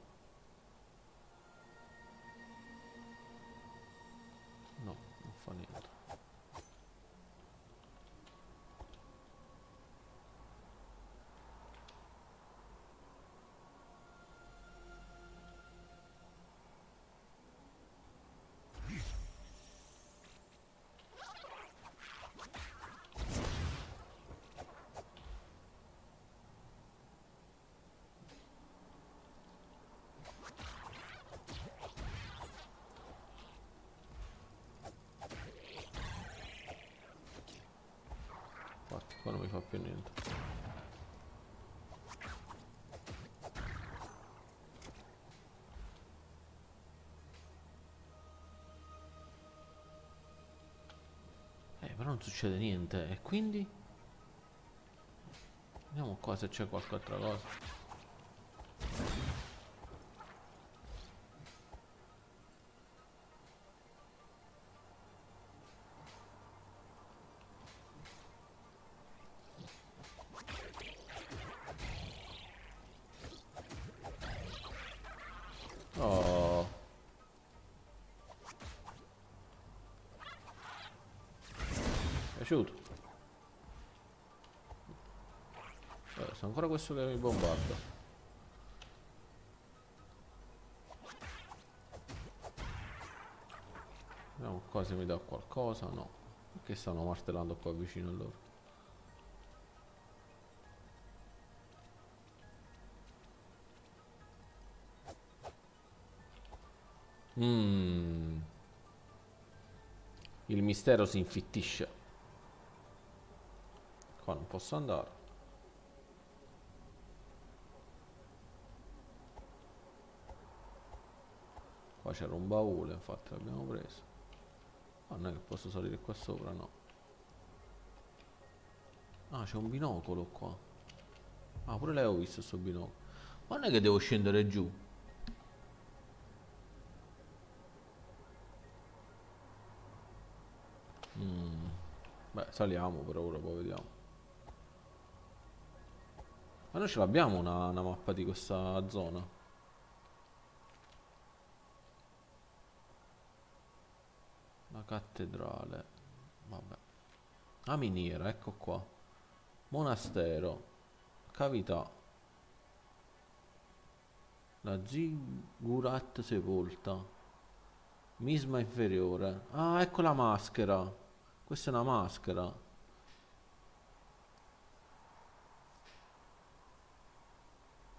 Succede niente. E quindi? Vediamo qua se c'è qualche altra cosa. Ancora questo che mi bombarda. Vediamo qua se mi dà qualcosa. No. Perché stanno martellando qua vicino a loro? Mm. Il mistero si infittisce. Qua non posso andare. Qua c'era un baule, infatti l'abbiamo preso. Ma non è che posso salire qua sopra, no. Ah, c'è un binocolo qua. Ah, pure lei ho visto questo binocolo. Ma non è che devo scendere giù. Mm. Beh, saliamo per ora, poi vediamo. Ma noi ce l'abbiamo una, una mappa di questa zona. La cattedrale. Vabbè. La miniera, ecco qua. Monastero. Cavità. La zigurat sepolta. Misma inferiore. Ah, ecco la maschera. Questa è una maschera.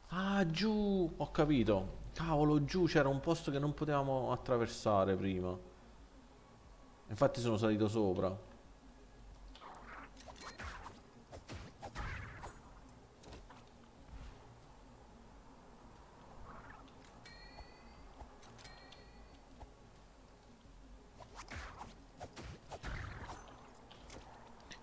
Ah, giù! Ho capito. Cavolo, giù c'era un posto che non potevamo attraversare prima. Infatti sono salito sopra.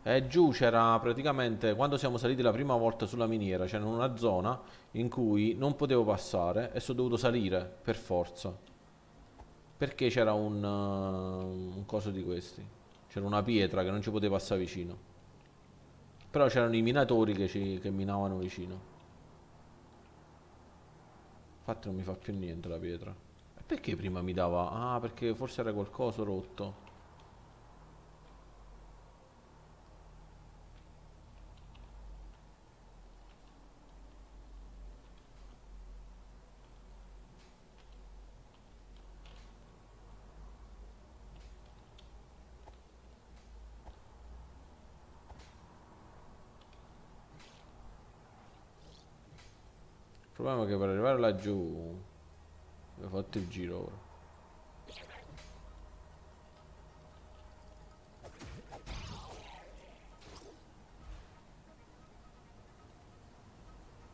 E giù c'era praticamente, quando siamo saliti la prima volta sulla miniera, c'era una zona in cui non potevo passare e sono dovuto salire per forza. Perché c'era un, uh, un coso di questi. C'era una pietra che non ci poteva passare vicino. Però c'erano i minatori che, ci, che minavano vicino. Infatti non mi fa più niente la pietra. E perché prima mi dava... Ah, perché forse era qualcosa rotto. Problema è che per arrivare laggiù ho fatto il giro ora.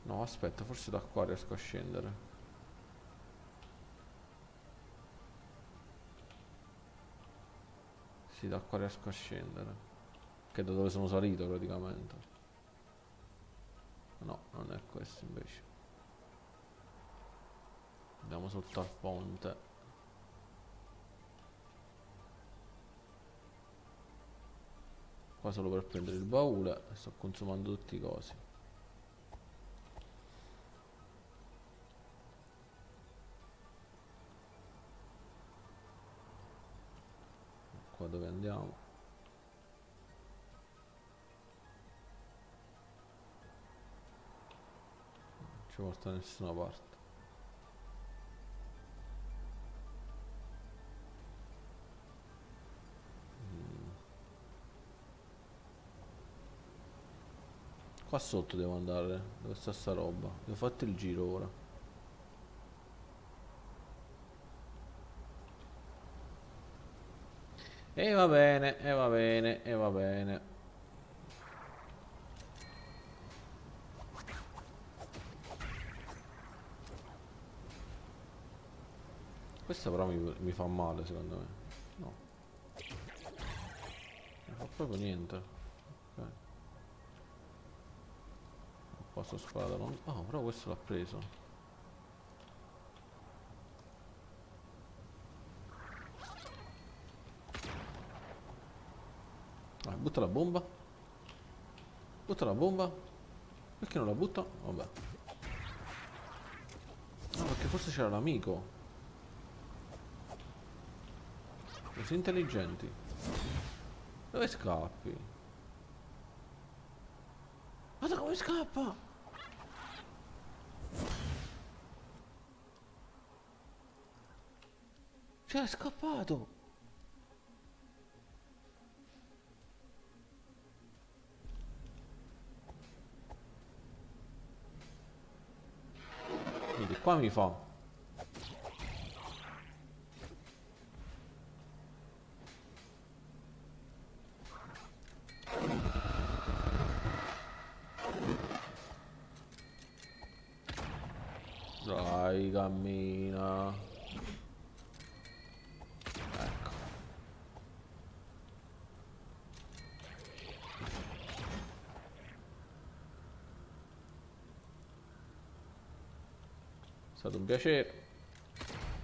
No, aspetta, forse da qua riesco a scendere. Sì, da qua riesco a scendere. Che da dove sono salito praticamente. No, non è questo invece. Andiamo sotto al ponte. Qua solo per prendere il baule sto consumando tutti i cosi. Qua dove andiamo? Non ci porta da nessuna parte. Qua sotto devo andare. Dove sta sta roba? Devo fatto il giro ora. E va bene, e va bene, e va bene. Questo però mi, mi fa male secondo me. No. Non fa proprio niente. Posso sparare da lontano. Oh, però questo l'ha preso. Ah, butta la bomba. Butta la bomba. Perché non la butta? Vabbè. No, perché forse c'era l'amico. Così intelligenti. Dove scappi? Guarda come scappa! Cioè è scappato. Vedi qua mi fa. Dai cammina stato un piacere.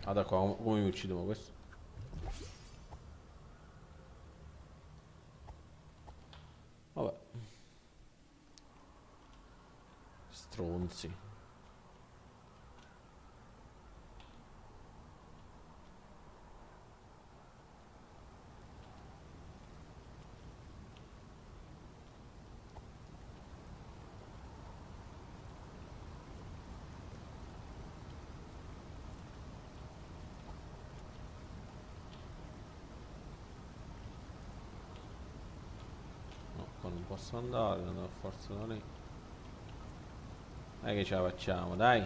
Guarda qua, come mi uccidono questo? Vabbè. Stronzi. Posso andare, non devo forza da lì. Dai che ce la facciamo, dai.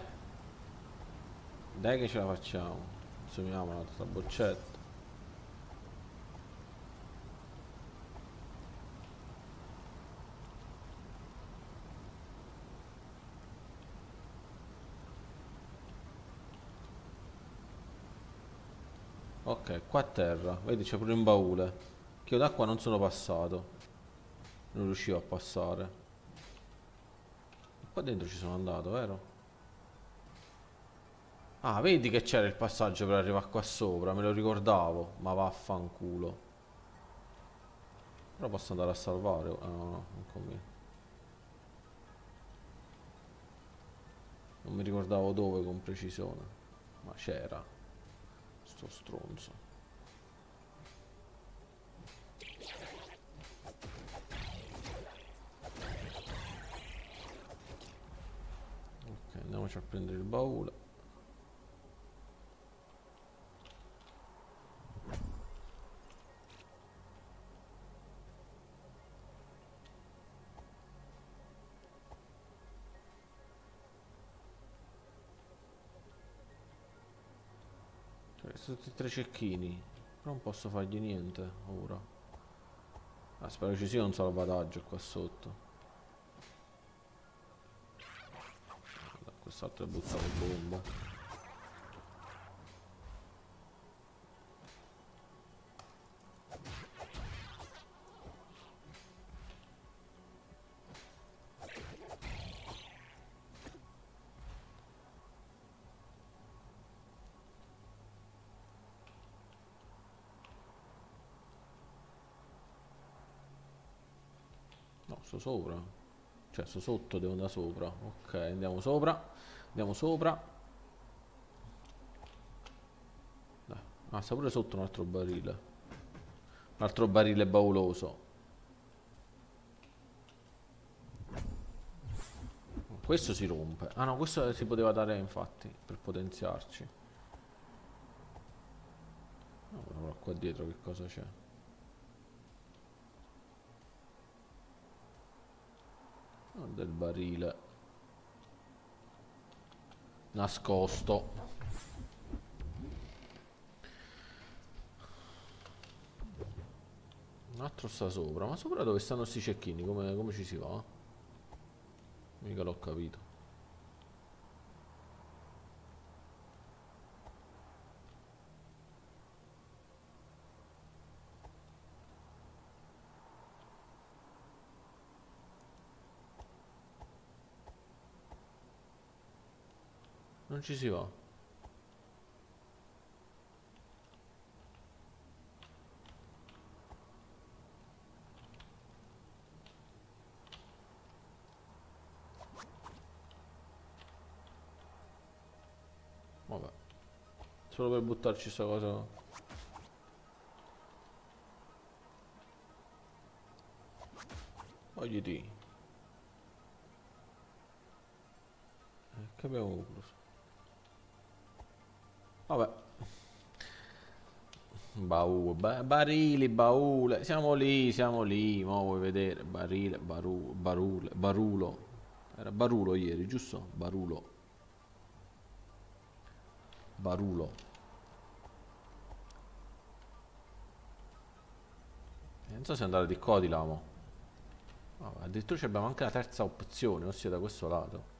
Dai che ce la facciamo. Consumiamo un'altra boccetta. Ok, qua a terra, vedi c'è pure un baule. Che io da qua non sono passato non riuscivo a passare. Qua dentro ci sono andato vero? ah vedi che c'era il passaggio per arrivare qua sopra me lo ricordavo ma vaffanculo. Però posso andare a salvare ah, no no non conviene. Non mi ricordavo dove con precisione ma c'era sto stronzo andiamoci a prendere il baule. Cioè, tutti e tre cecchini. Non posso fargli niente ora. Ah, spero ci sia un salvataggio qua sotto quest'altro bomba No, sto sopra. Cioè, sto sotto, devo andare sopra. Ok, andiamo sopra. Andiamo sopra. Dai. Ah, sta pure sotto un altro barile. Un altro barile bauloso. Questo si rompe. Ah no, questo si poteva dare infatti per potenziarci. Allora qua dietro che cosa c'è? Del barile. Nascosto. Un altro sta sopra. Ma sopra dove stanno sti cecchini? Come, come ci si va? mica l'ho capito Non ci si va. Vabbè. Solo per buttarci sta cosa. Voglio. Eh, che abbiamo concluso? Vabbè. Baule, ba barili, baule. Siamo lì, siamo lì. Ma vuoi vedere? Barile, baru, barule, barulo. Era barulo ieri, giusto? Barulo. Barulo. Non so se andare di qua o di là, mo. Vabbè, addirittura abbiamo anche la terza opzione, ossia da questo lato.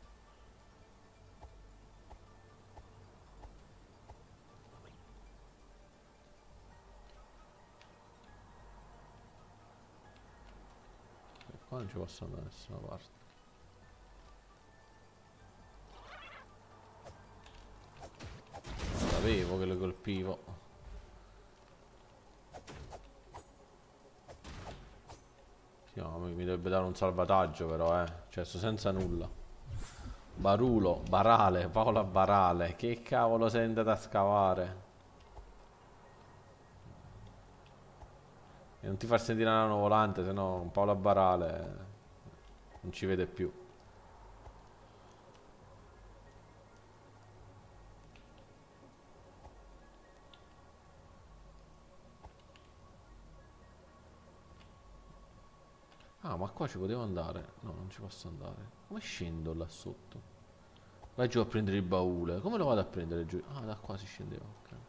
Non ci posso andare da nessuna parte. sapevo che lo colpivo. Sì, no, mi, dovrebbe dare un salvataggio però, eh. Cioè, sto senza nulla. Barulo, Barale, Paola Barale. Che cavolo sei andato a scavare? E non ti far sentire la nano volante, se no Paola Barale non ci vede più. Ah, ma qua ci potevo andare. No, non ci posso andare. Come scendo là sotto? Vai giù a prendere il baule. Come lo vado a prendere giù? Ah, da qua si scendeva. Ok.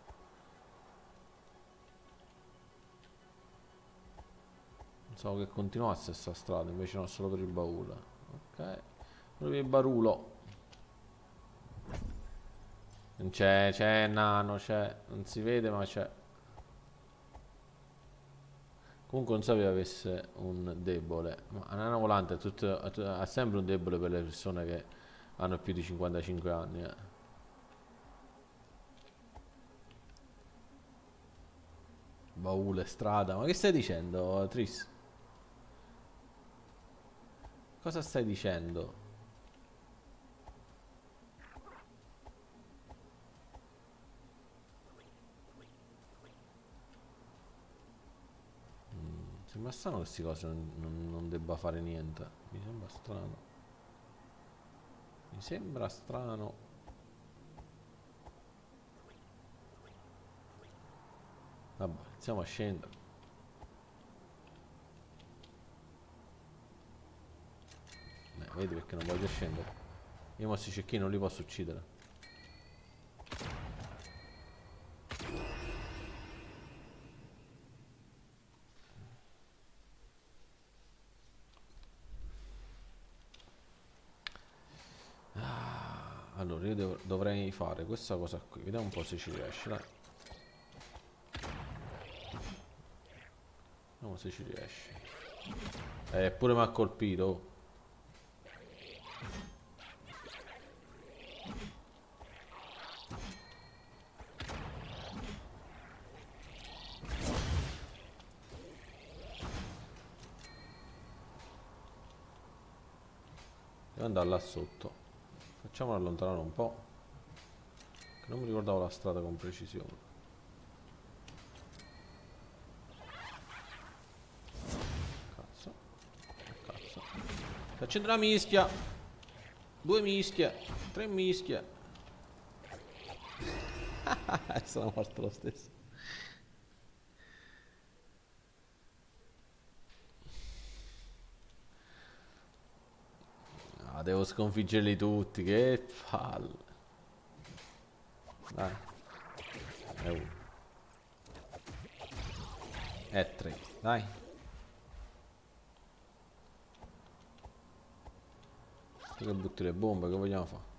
Pensavo che continuasse questa strada, invece no, solo per il baule. Ok. Per il barulo. Non c'è, c'è nano, c'è. Non si vede ma c'è. Comunque non sapevo avesse un debole. Ma la nana volante è tutto, ha sempre un debole per le persone che hanno più di 55 anni. Eh. Baule, strada. Ma che stai dicendo, Tris? Cosa stai dicendo? Sembra strano che queste cose non, non, non debba fare niente. Mi sembra strano. Mi sembra strano. Vabbè, iniziamo a scendere. Eh, vedi perché non voglio scendere. Io mossi cecchini non li posso uccidere. Allora io dovrei fare questa cosa qui Vediamo un po' se ci riesce dai Vediamo se ci riesce Eh pure mi ha colpito andare là sotto Facciamolo allontanare un po'. Che non mi ricordavo la strada con precisione. Cazzo. Cazzo. Si accende la mischia. Due mischie. Tre mischie. Sono morto lo stesso. Devo sconfiggerli tutti, che palle. Dai. È uno. È tre, dai. Che butti le bombe, che vogliamo fare?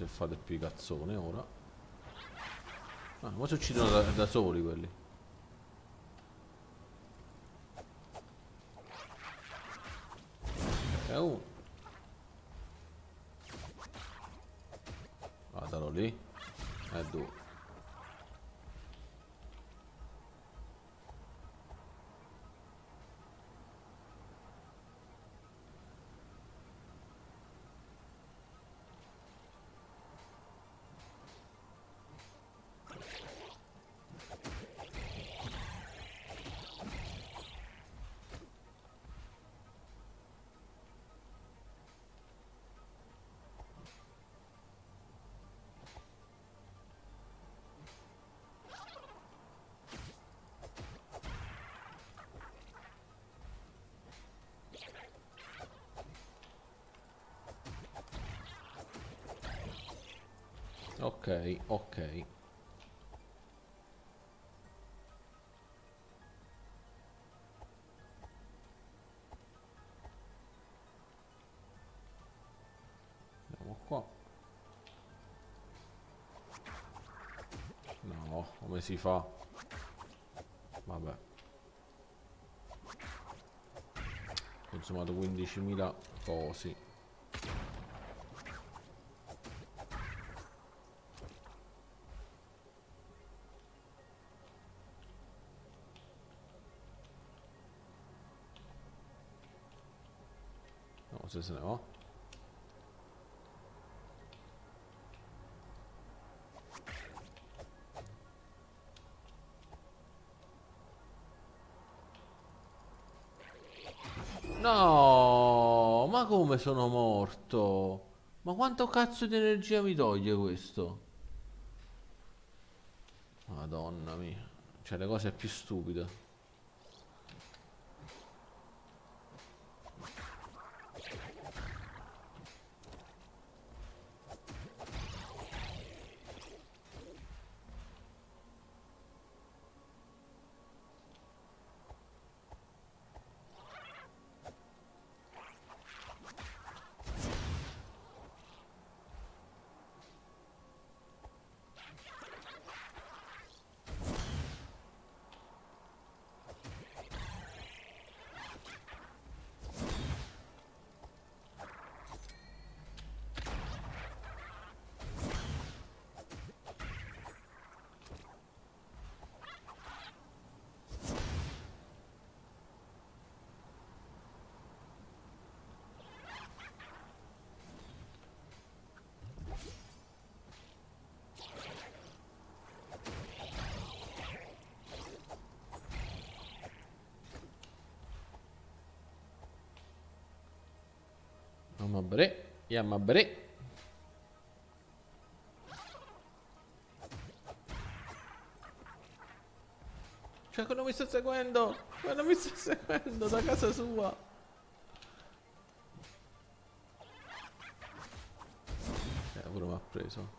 Se fate più i cazzone ora. Ah, ma si uccidono da, da soli quelli. Ok, ok. Andiamo qua. No, come si fa? Vabbè. Consumato 15.000 cosi. Se ne va. No, ma come sono morto? Ma quanto cazzo di energia mi toglie questo? Madonna mia. Cioè, le cose più stupide. Mamma bre, yamma bre. Cioè, quello mi sta seguendo. Quello mi sta seguendo da casa sua. Eh, pure mi ha preso.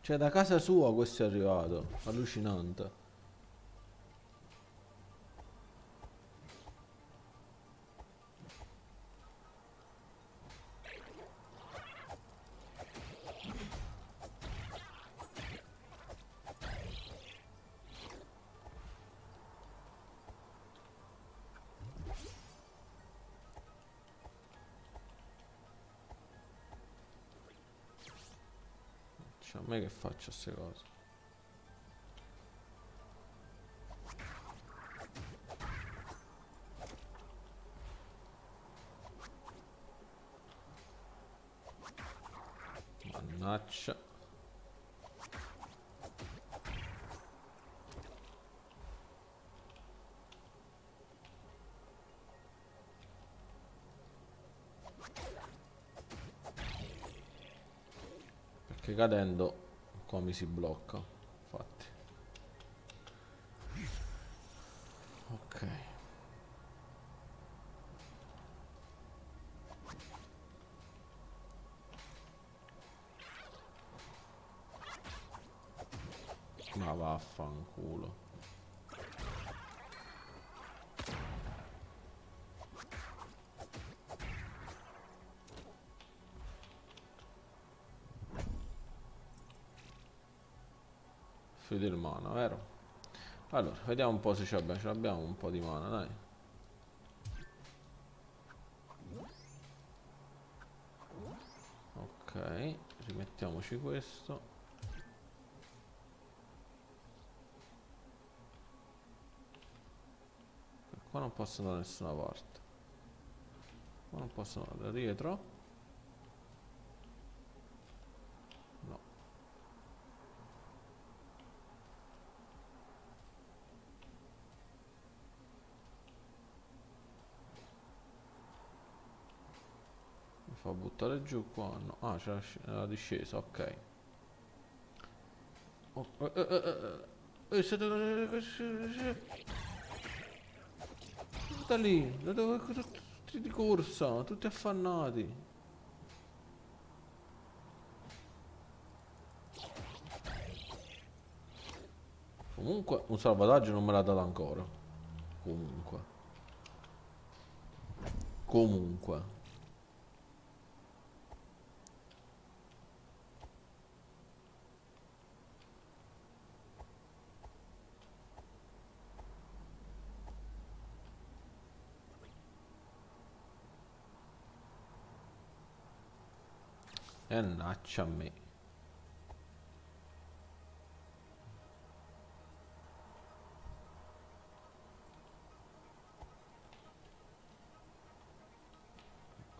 Cioè, da casa sua questo è arrivato. Allucinante. A me che faccio queste cose? Perché cadendo qua mi si blocca. Infatti. Ok. Ma vaffanculo. Fedel mana, vero? Allora, vediamo un po' se ce l'abbiamo. Ce l'abbiamo un po' di mana, dai. Ok, rimettiamoci questo. Qua non posso andare da nessuna parte. Qua non posso andare dietro. No. Buttare giù qua. No. Ah, c'è la, la discesa, ok. Oh, eh, eh, eh, eh, eh, da lì, da dove Tutti di corsa, tutti affannati. Comunque un salvataggio non me l'ha dato ancora. Comunque. Comunque. Ennaccia a me.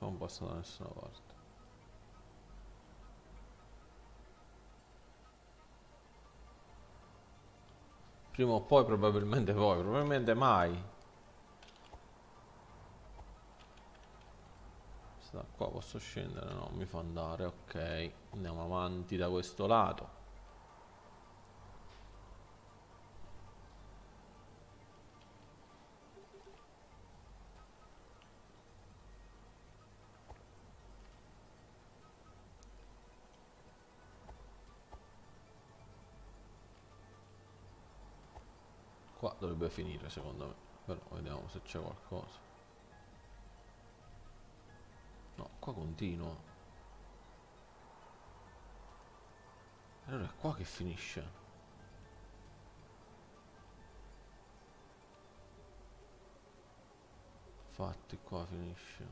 Non posso da nessuna parte. Prima o poi, probabilmente poi, probabilmente mai. Da qua posso scendere, no, mi fa andare, ok. Andiamo avanti da questo lato. Qua dovrebbe finire secondo me. Però vediamo se c'è qualcosa. Qua continua. Allora è qua che finisce. Infatti qua finisce.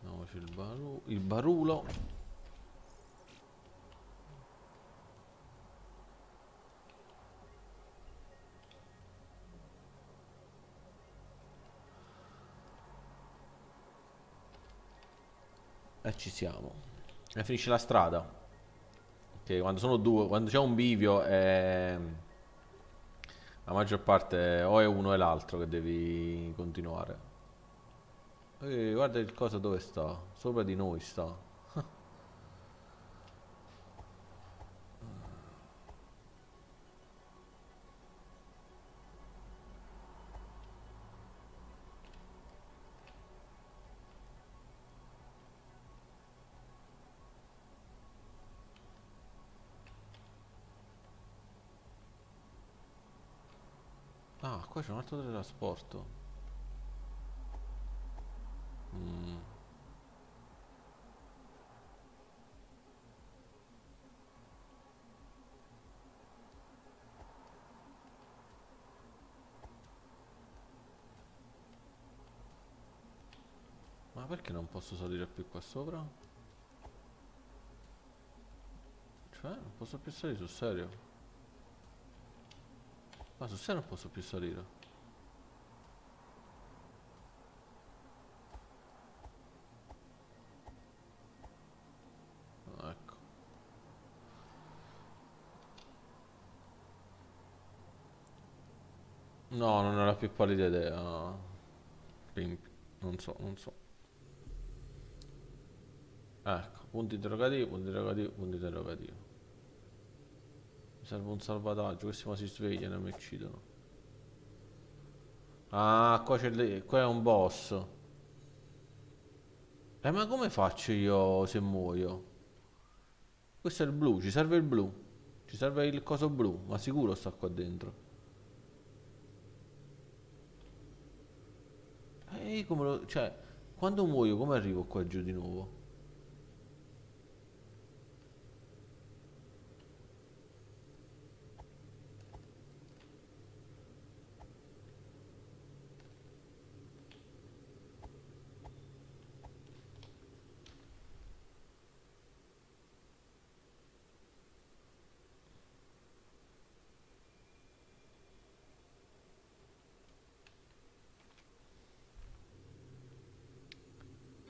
No, c'è il barulo. Il barulo. Ci siamo. E finisce la strada. Ok, quando sono due, quando c'è un bivio eh, la maggior parte o è uno o è l'altro che devi continuare. E guarda il cosa dove sta. Sopra di noi sta. Ah, qua c'è un altro teletrasporto. Mm. Ma perché non posso salire più qua sopra? Cioè, non posso più salire sul serio? Ma su sé non posso più salire. Ecco. No, non ho la più pallida idea. Non so, non so. Ecco, punti interrogativi, punti interrogativi, punti interrogativi. Mi serve un salvataggio, questi ma si svegliano e mi uccidono. Ah, qua c'è qua è un boss. Eh, ma come faccio io se muoio? Questo è il blu, ci serve il blu. Ci serve il coso blu, ma sicuro sta qua dentro. Come lo... Cioè, quando muoio come arrivo qua giù di nuovo?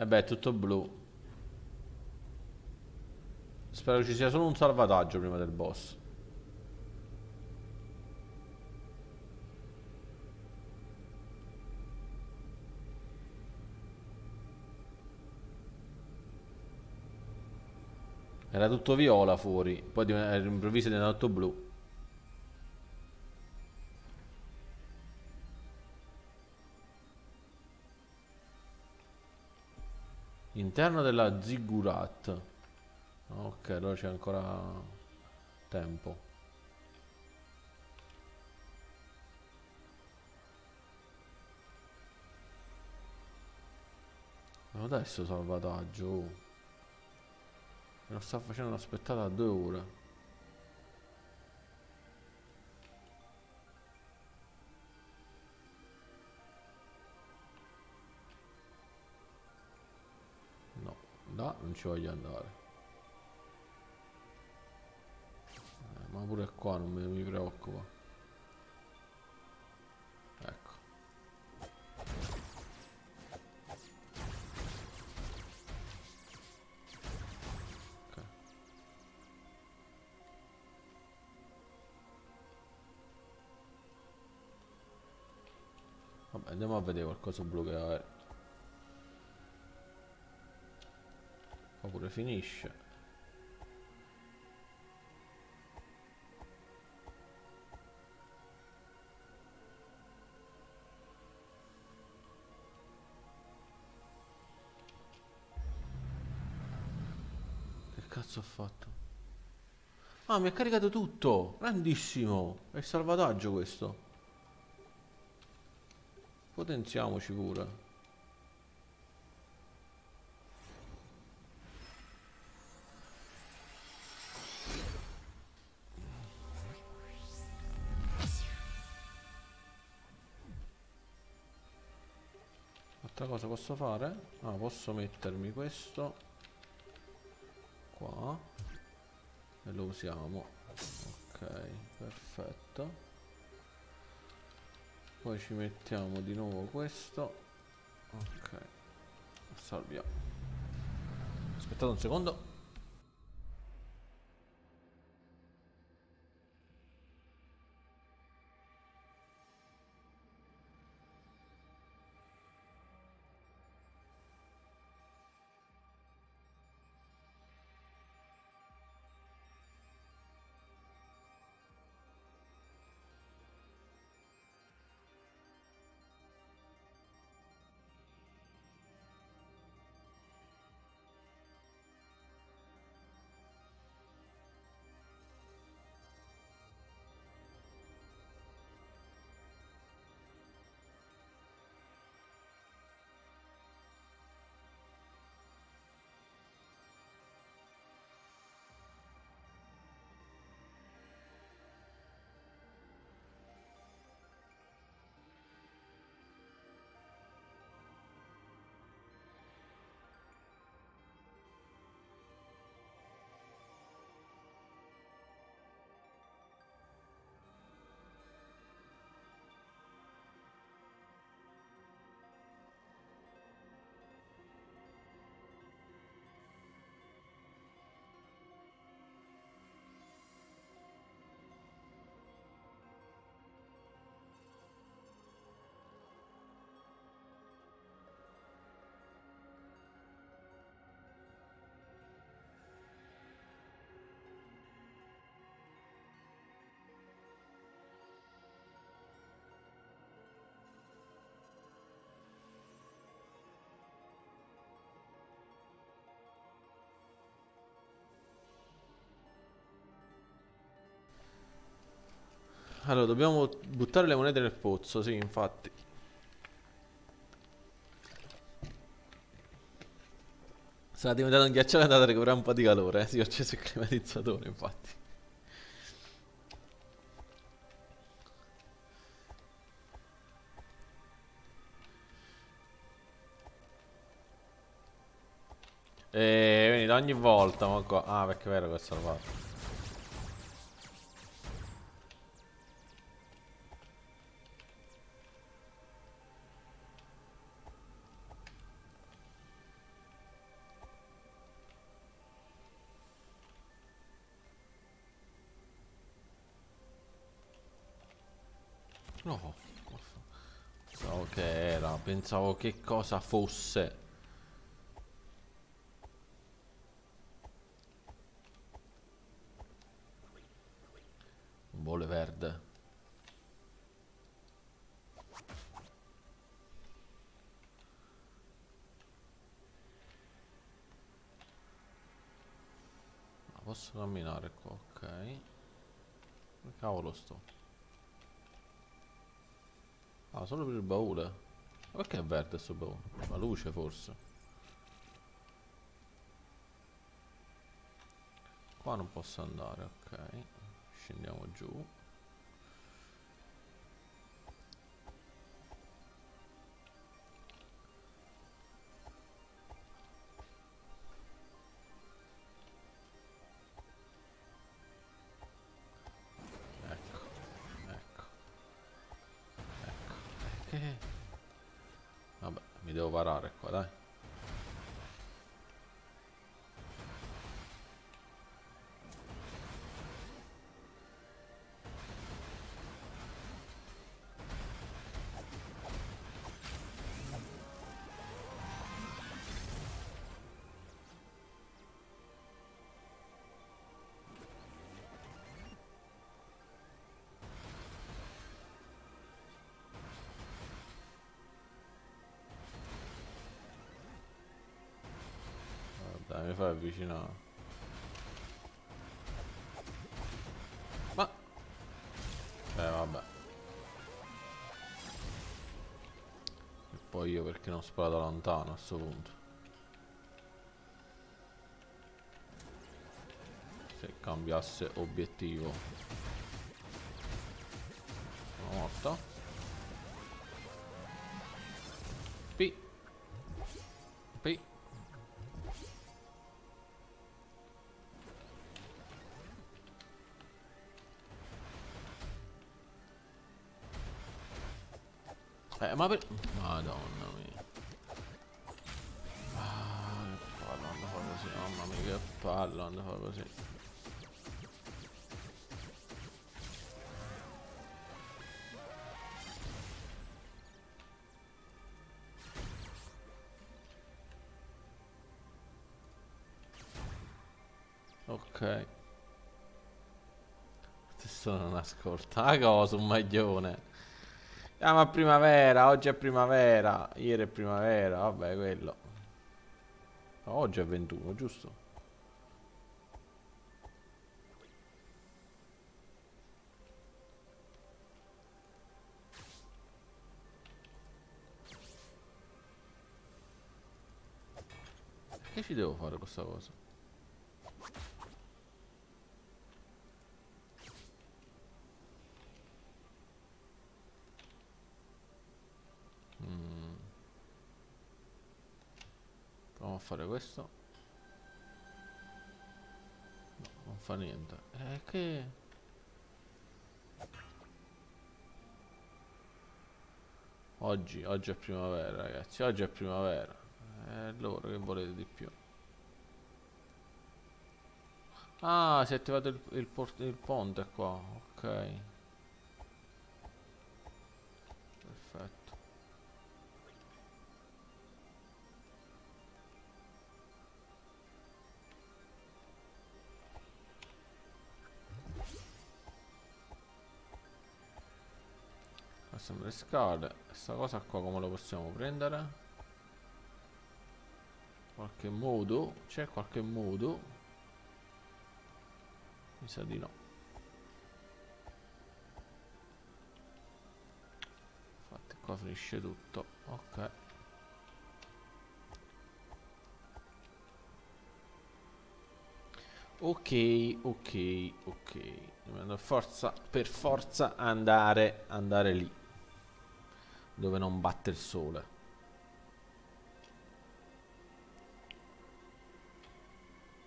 E beh, è tutto blu. Spero ci sia solo un salvataggio prima del boss. Era tutto viola fuori, poi all'improvviso è diventato blu. Interno della Ziggurat. Ok, allora c'è ancora tempo. Ma adesso salvataggio. oh. Lo sta facendo aspettare da due ore. No, non ci voglio andare. Eh, ma pure qua non mi, mi preoccupa. Ecco. Ok. Vabbè, andiamo a vedere qualcosa blu che ha. Qua pure finisce. Che cazzo ho fatto? Ah, mi ha caricato tutto! Grandissimo! È il salvataggio questo. Potenziamoci pure. Cosa posso fare? Ah, posso mettermi questo qua e lo usiamo. Ok, perfetto. Poi ci mettiamo di nuovo questo. Ok. Salviamo. Aspettate un secondo. Allora, dobbiamo buttare le monete nel pozzo, sì, infatti. Sarà diventato un ghiacciaio è andato a recuperare un po' di calore, eh? Sì, ho acceso il climatizzatore, infatti. E venite ogni volta, ma qua... Ah, perché è vero che ho salvato. Pensavo che cosa fosse. un Vole verde. Posso camminare qua, ok. Che cavolo sto? Ah, solo per il baule. Perché è verde sto baule? La luce forse. Qua non posso andare, ok. Scendiamo giù. Fai avvicinare. Ma... Eh, vabbè. E poi io perché non sparo da lontano a sto punto. Se cambiasse obiettivo. Ma per... Madonna mia. Ah, che palle quando fa così, mamma mia, che palle quando fa così. Ok. Adesso non ascolta. Ah, cosa, un maglione. Siamo a primavera, oggi è primavera, ieri è primavera, vabbè quello. Oggi è 21, giusto? Che ci devo fare questa cosa? Fare questo. No, non fa niente. Eh, che... Oggi, oggi è primavera, ragazzi. Oggi è primavera. E allora che volete di più? Ah, si è attivato il, il, il ponte qua. Ok. Sono le scale. Questa cosa qua come la possiamo prendere? Qualche modo? C'è qualche modo? Mi sa di no. Infatti qua finisce tutto. Ok. Ok, ok, ok. Dobbiamo forza, per forza andare, andare lì. Dove non batte il sole.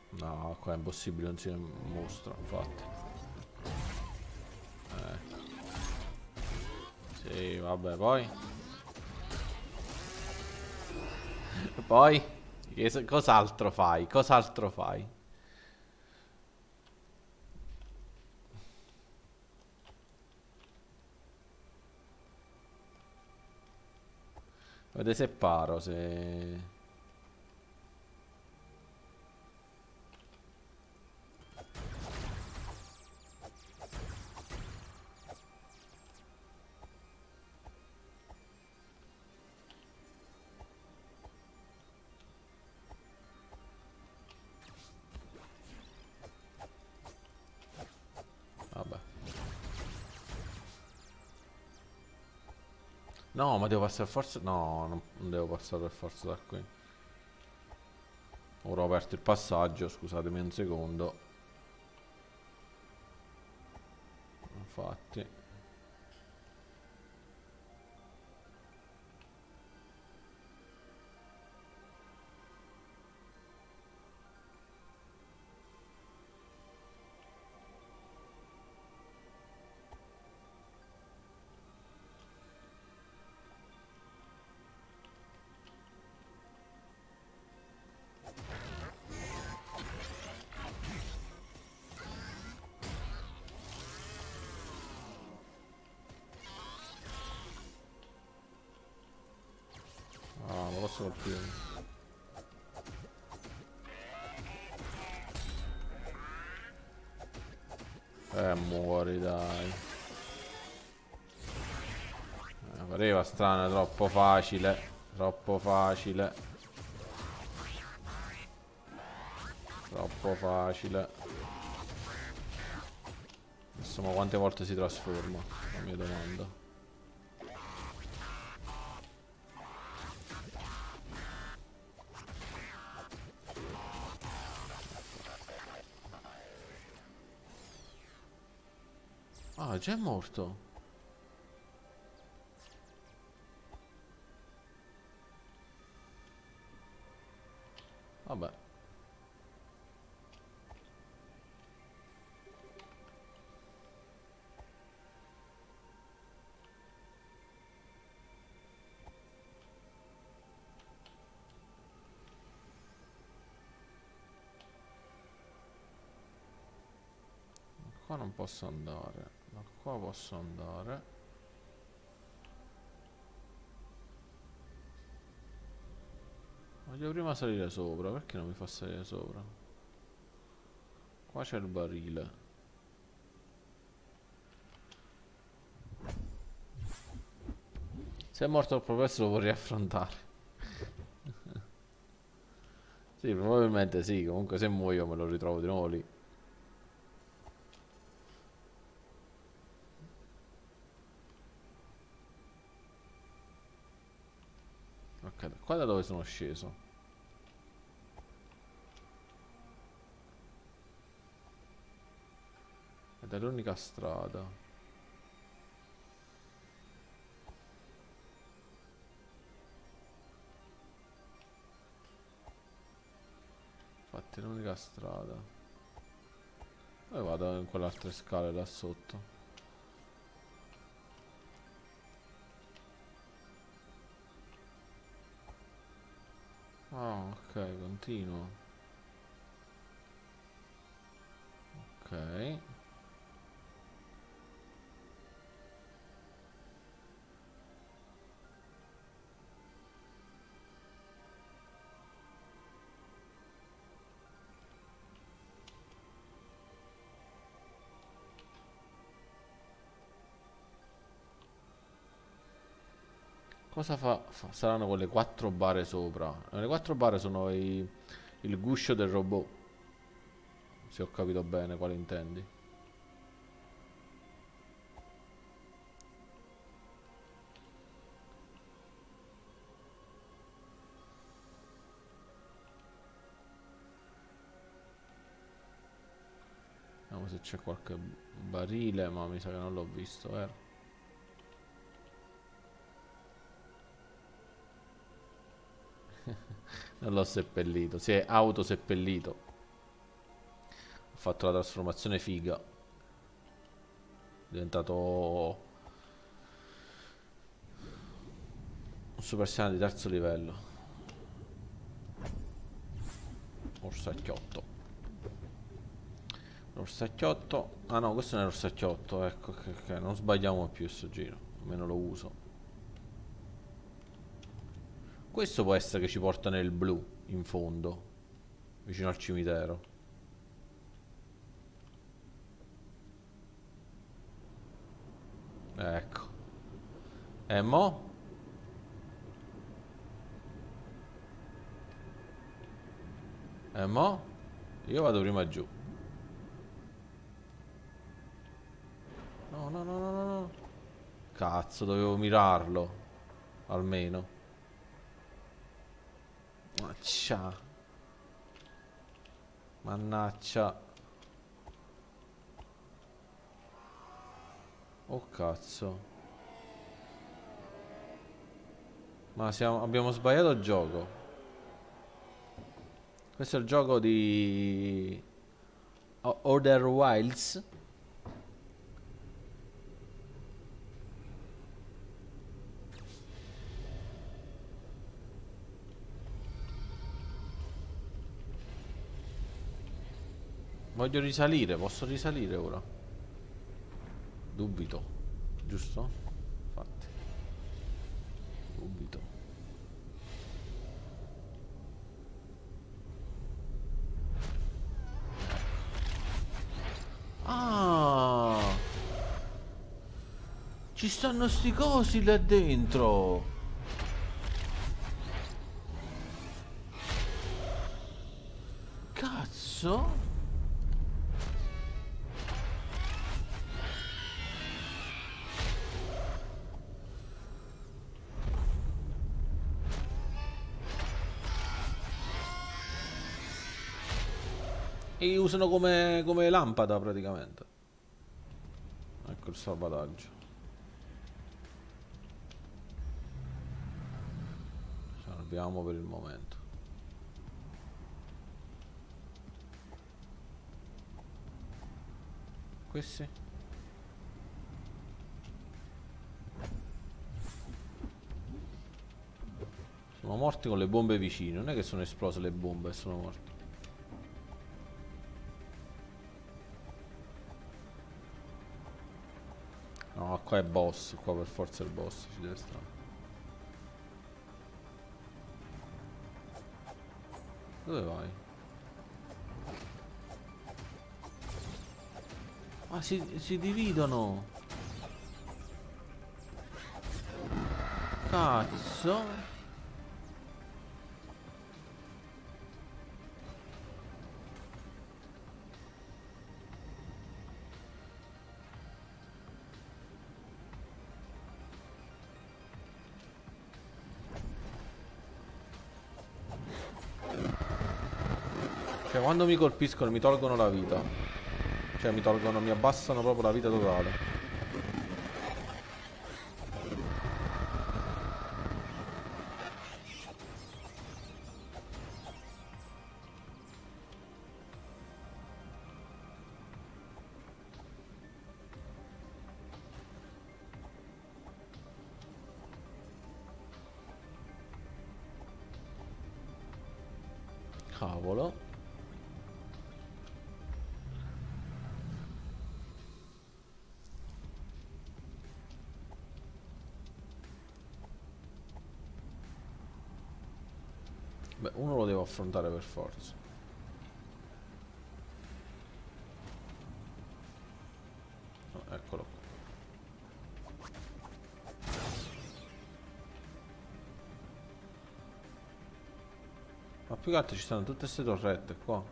No, qua è impossibile, non si mostra, infatti. Ecco. Sì, vabbè, poi... Poi? Cos'altro fai? Cos'altro fai? Vedete se paro, se... No, ma devo passare forza... No, non devo passare per forza da qui. Ora ho aperto il passaggio, scusatemi un secondo. Pareva strano, troppo facile. Troppo facile. Troppo facile. Insomma, quante volte si trasforma? La mia domanda. Ah, già è morto. Posso andare. Da qua posso andare. Voglio prima salire sopra perché non mi fa salire sopra? Qua c'è il barile. Se è morto il progresso lo vorrei affrontare. Sì probabilmente sì comunque se muoio me lo ritrovo di nuovo lì Qua da dove sono sceso? Ed è l'unica strada. Infatti è l'unica strada. Poi vado in quelle altre scale là sotto. Ah, ok, continuo. Ok. Cosa fa, fa? Saranno quelle quattro bare sopra. Le quattro bare sono i, il guscio del robot. Se ho capito bene quale intendi. Vediamo se c'è qualche barile, ma mi sa che non l'ho visto, vero? non l'ho seppellito, si è autoseppellito. Ho fatto la trasformazione figa. È diventato un super saiyan di terzo livello. Orsacchiotto. L'orsacchiotto. Ah no, questo non è l'orsacchiotto, ecco, che, che, non sbagliamo più questo giro. Almeno lo uso. Questo può essere che ci porta nel blu, in fondo, vicino al cimitero. Ecco. E mo? E mo? Io vado prima giù. No, no, no, no, no. Cazzo, dovevo mirarlo. Almeno. Mannaggia. Mannaggia. Oh cazzo. Ma siamo, abbiamo sbagliato il gioco. Questo è il gioco di Order Wilds. Voglio risalire, posso risalire ora? Dubito, giusto? Infatti. Dubito. Ah! Ci stanno sti cosi là dentro! Cazzo? E usano come, come lampada praticamente. Ecco il salvataggio. Salviamo per il momento. Questi? Sono morti con le bombe vicine, non è che sono esplose le bombe e sono morti. No, qua è boss, qua per forza è il boss, ci deve stare. Dove vai? Ah, si, si dividono! Cazzo! Quando mi colpiscono mi tolgono la vita. Cioè mi tolgono, mi abbassano proprio la vita totale affrontare per forza. Oh, eccolo qua. Ma più che altro ci stanno tutte queste torrette qua.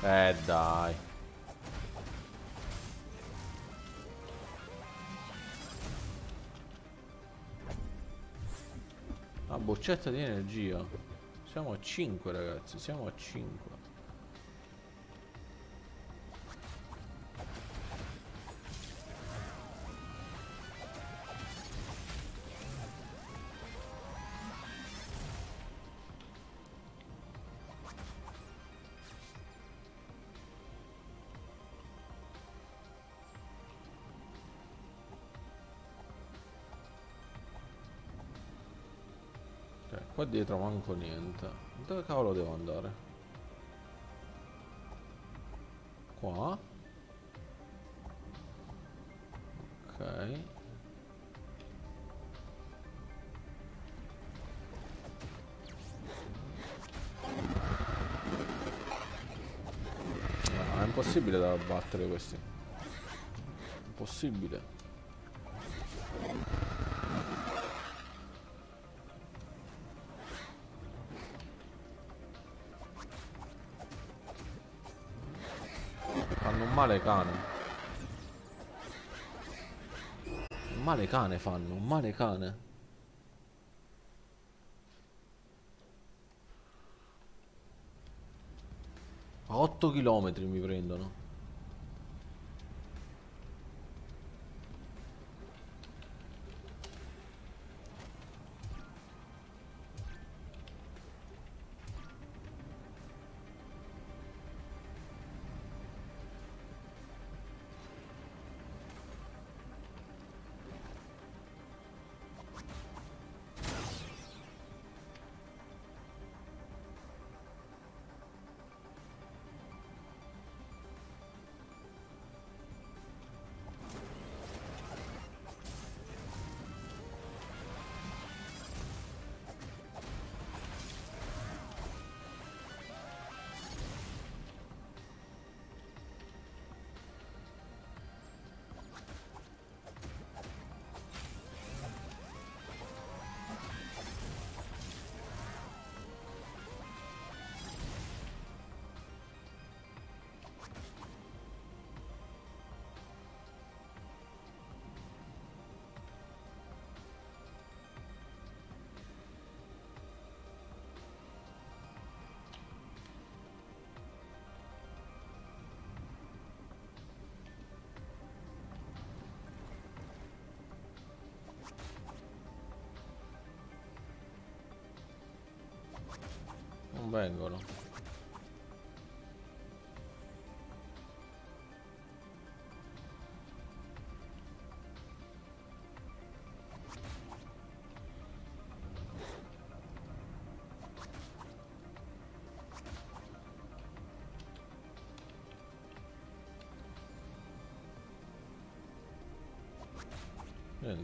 Eh dai. Boccetta di energia. Siamo a 5 ragazzi, siamo a 5. Dietro manco niente. Dove cavolo devo andare? Qua? Ok. No, è impossibile da battere questi. Impossibile. Male cane. Un male cane fanno, un male cane. A 8 km mi prendono. Non vengono.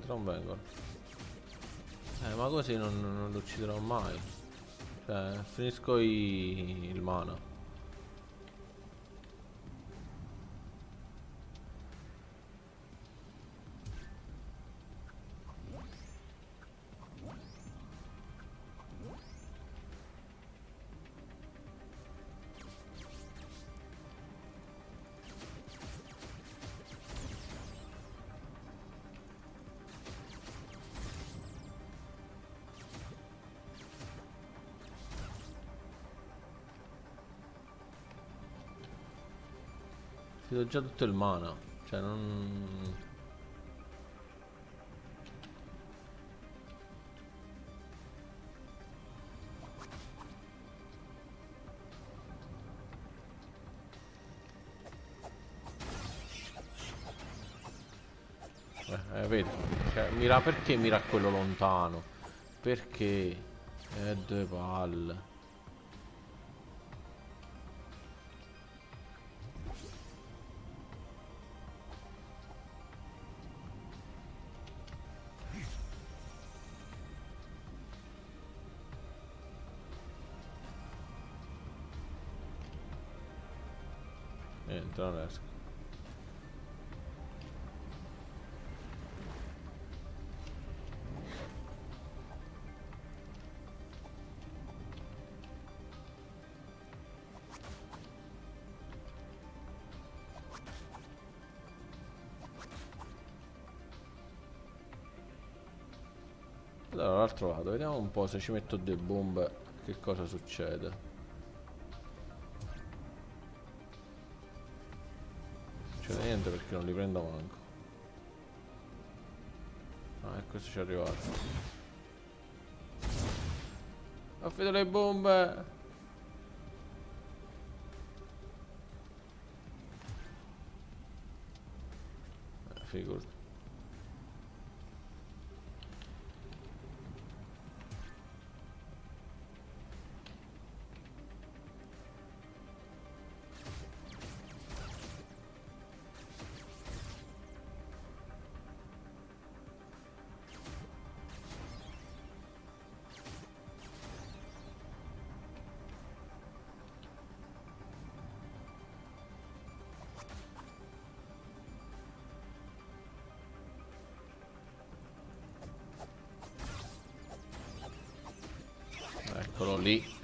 Non vengono. Eh, ma così non, non lo ucciderò mai. Cioè, finisco i... il mana. Già tutto il mana. Cioè non... Eh, eh, vedi? Cioè, mira perché mira quello lontano? Perché? Eh, due palle. Non riesco. Allora l'ho trovato, vediamo un po' se ci metto due bombe che cosa succede. Perché non li prendo manco. Ah, e questo ci è arrivato. Affido le bombe!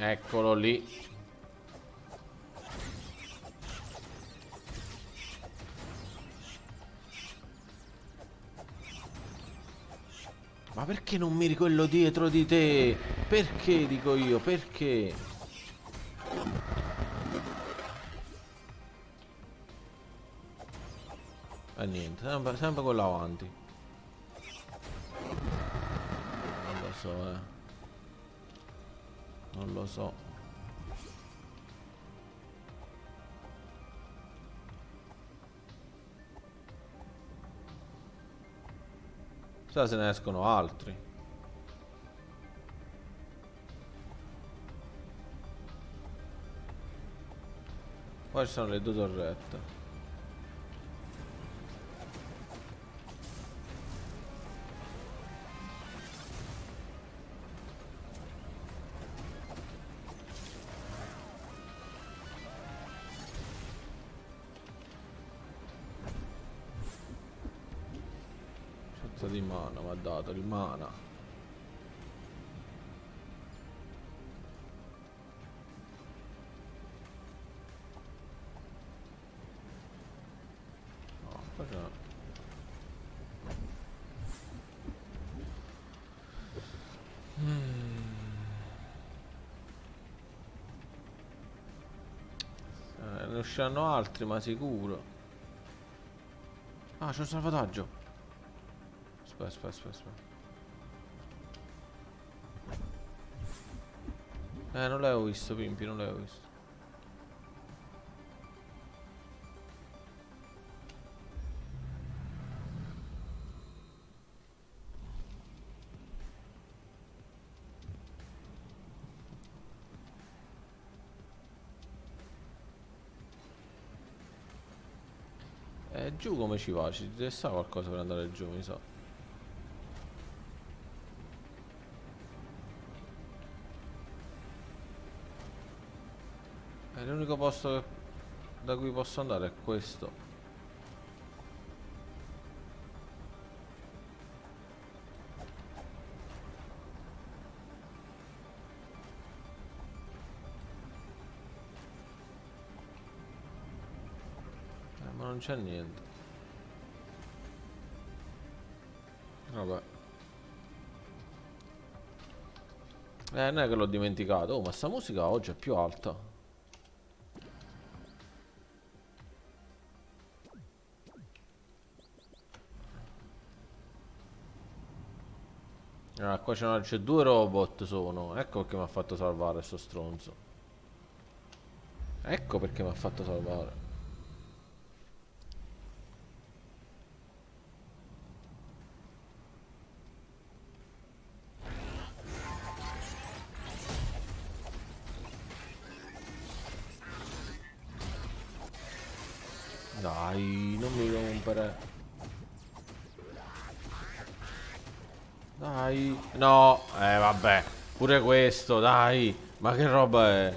Eccolo lì Ma perché non miri quello dietro di te? Perché dico io? Perché? E eh, niente, sempre, sempre quello avanti. Non lo so, eh. So. Chissà se ne escono altri. Poi ci sono le due torrette. Dato il mana. Ne usciranno altri, ma sicuro. Ah, c'è un salvataggio. Aspetta, aspetta, aspetta, Eh, non l'avevo visto, Pimpi, non l'avevo visto. Eh, giù come ci va? Ci deve qualcosa per andare giù, mi sa. l'unico posto da cui posso andare è questo. Eh, ma non c'è niente. Vabbè. Eh, non è che l'ho dimenticato. Oh, ma sta musica oggi è più alta. Qua c'è due robot sono. Ecco perché mi ha fatto salvare sto stronzo. Ecco perché mi ha fatto salvare. Pure questo, dai. Ma che roba è?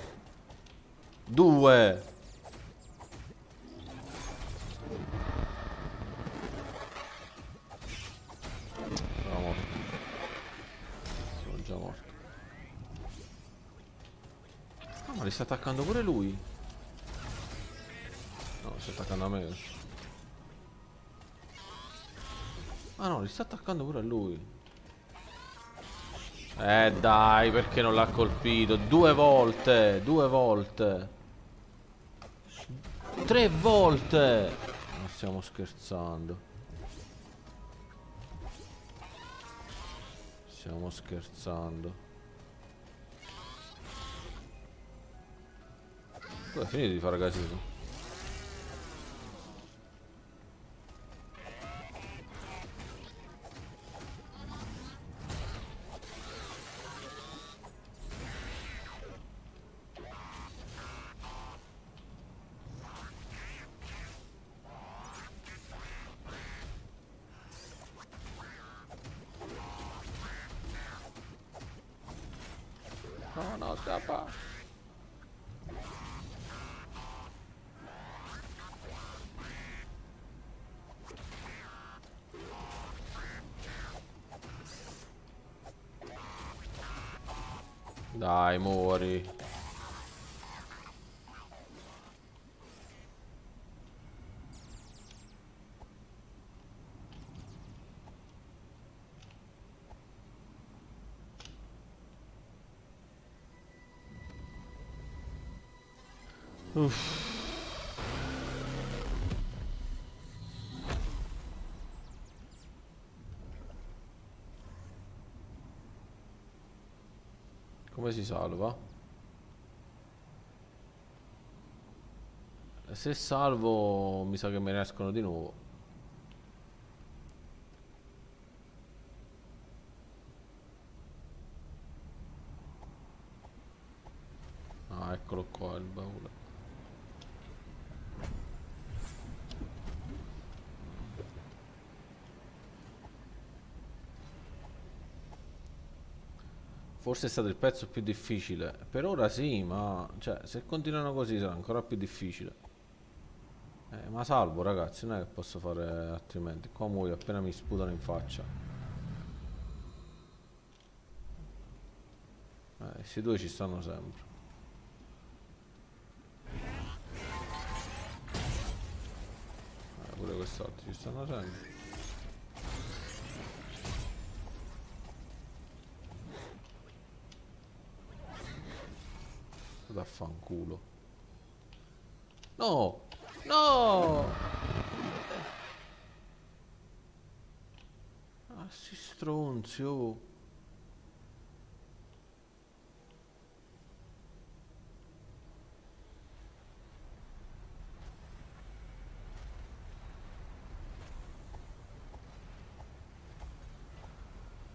Due. Sono morto. Sono già morto. Ah, ma li sta attaccando pure lui. No, sta attaccando a me. Ah no, li sta attaccando pure a lui. Eh dai, perché non l'ha colpito? Due volte, due volte. Tre volte. Non stiamo scherzando. Stiamo scherzando. Poi è finito di fare casino. Dai, muori. Uff. Come si salva? Se salvo mi sa che me ne escono di nuovo. Ah, eccolo qua il baule. Forse è stato il pezzo più difficile. Per ora sì, ma cioè, se continuano così sarà ancora più difficile. Eh, ma salvo ragazzi, non è che posso fare altrimenti. Qua muoio appena mi sputano in faccia. Eh, questi due ci stanno sempre. Eh, pure quest'altro ci stanno sempre. Vaffanculo. No! No! Ah, si stronzi, oh.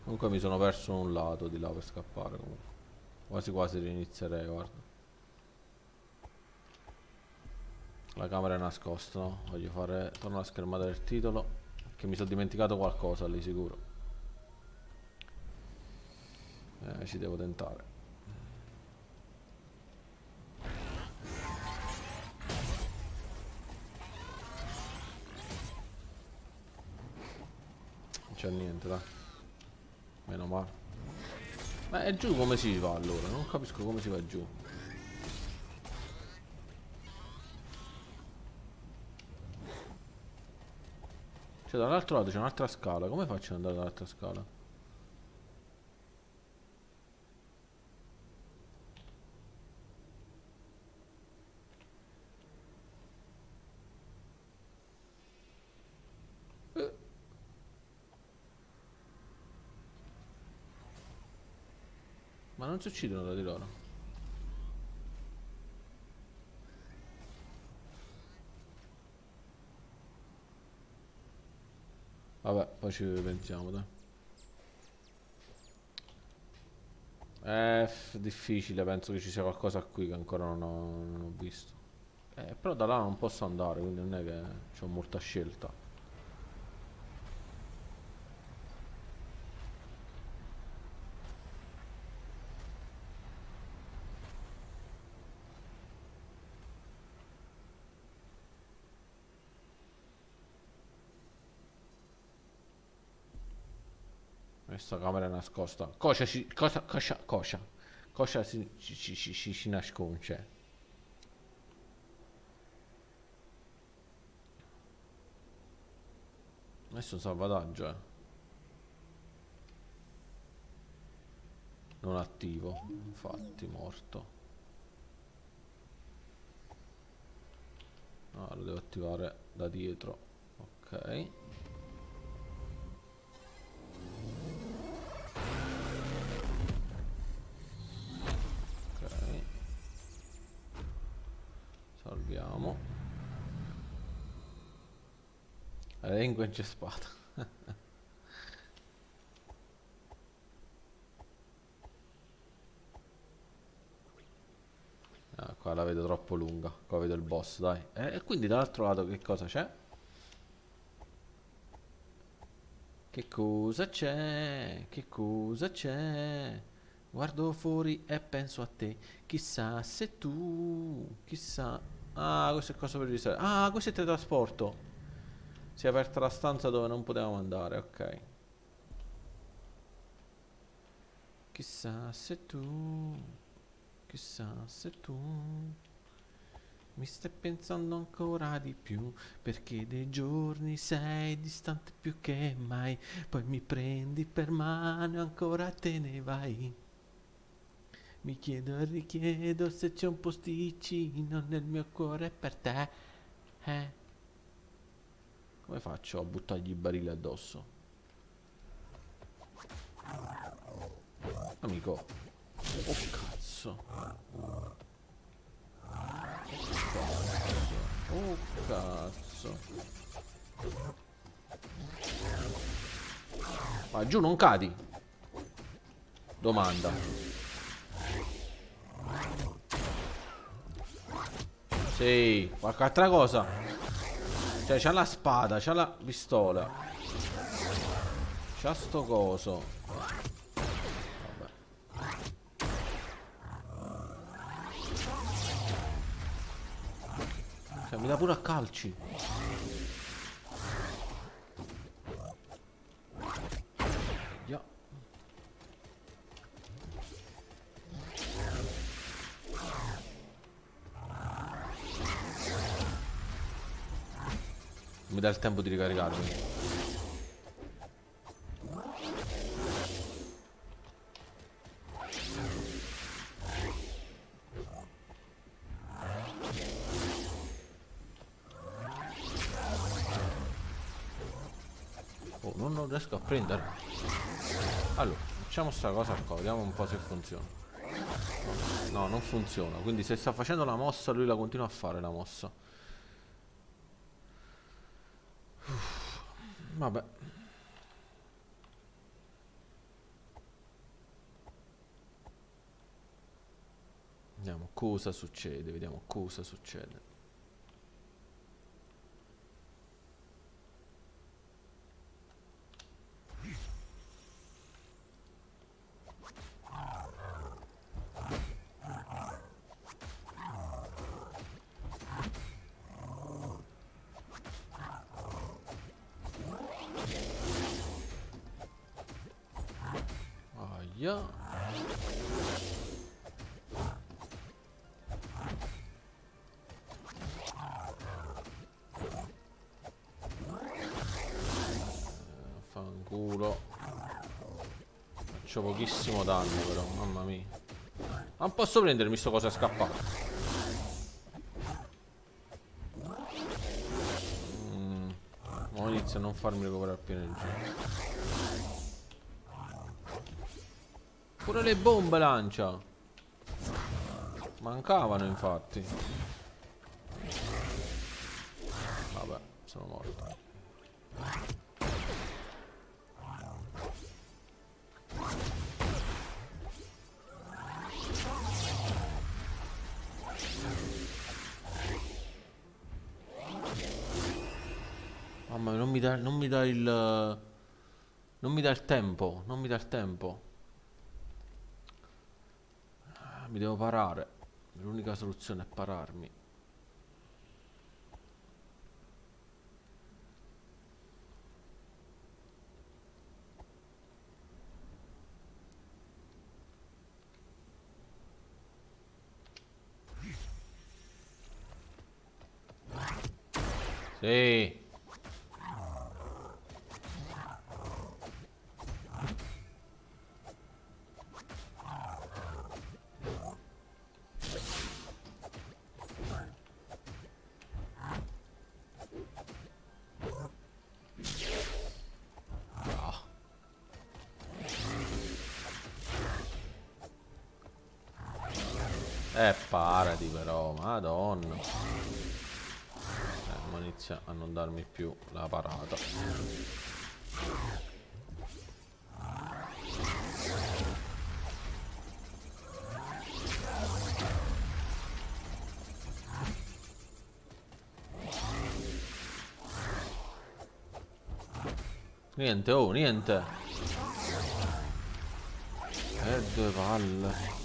Comunque mi sono perso un lato di là per scappare comunque. Quasi quasi rinizierei, guarda. La camera è nascosta, no? Voglio fare... Torno alla schermata del titolo. Che mi sono dimenticato qualcosa lì sicuro. Eh, ci devo tentare. C'è niente, dai. Meno male. Ma è giù come si va allora? Non capisco come si va giù. Cioè dall'altro lato c'è un'altra scala, come faccio ad andare dall'altra scala? Eh. Ma non si uccidono da di loro. Vabbè, poi ci pensiamo, dai. È difficile, penso che ci sia qualcosa qui che ancora non ho, non ho visto. Eh, però da là non posso andare, quindi non è che ho molta scelta. Questa camera nascosta. Cosa si... Cosa... Cosa... Cosa... Cosa si, si, si, si, si nasconde? Adesso un salvataggio, eh. Non attivo. Infatti, morto. Ah, lo devo attivare da dietro. Ok. Salviamo. La lingua incespata. ah, qua la vedo troppo lunga. Qua vedo il boss, dai. Eh, e quindi dall'altro lato che cosa c'è? Che cosa c'è? Che cosa c'è? Guardo fuori e penso a te. Chissà se tu. Chissà. Ah, questo è cosa per risalire. Ah, questo è teletrasporto. Si è aperta la stanza dove non potevamo andare, ok. Chissà se tu, chissà se tu mi stai pensando ancora di più, perché dei giorni sei distante più che mai, poi mi prendi per mano e ancora te ne vai. Mi chiedo e richiedo se c'è un posticino nel mio cuore per te. Eh? Come faccio a buttargli i barili addosso? Amico. Oh cazzo. Oh cazzo. Ma giù non cadi. Domanda. Sì, qualche altra cosa. Cioè, c'ha la spada, c'ha la pistola. C'ha sto coso. Cioè, mi dà pure a calci. Mi dà il tempo di ricaricarmi. Oh, non, riesco a prendere. Allora, facciamo sta cosa qua, vediamo un po' se funziona. No, non funziona. Quindi se sta facendo la mossa, lui la continua a fare la mossa. Vabbè. Vediamo cosa succede, vediamo cosa succede. Faccio pochissimo danno però, mamma mia. Non posso prendermi sto cosa e scappare. Mm. Mo inizia a non farmi recuperare più energia. Pure le bombe lancia. Mancavano infatti. Dà, il... Non mi dà il tempo, non mi dà il tempo. Mi devo parare. L'unica soluzione è pararmi. Più la parata. Niente, oh, niente. E due palle.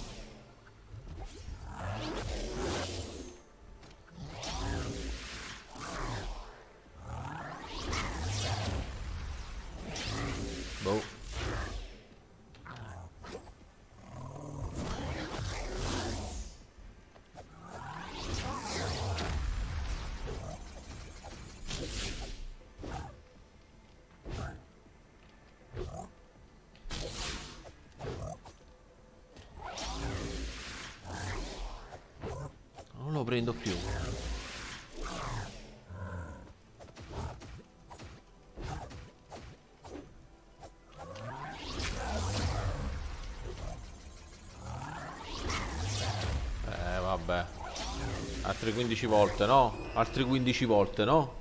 Altre 15 volte, no? Altre 15 volte, no?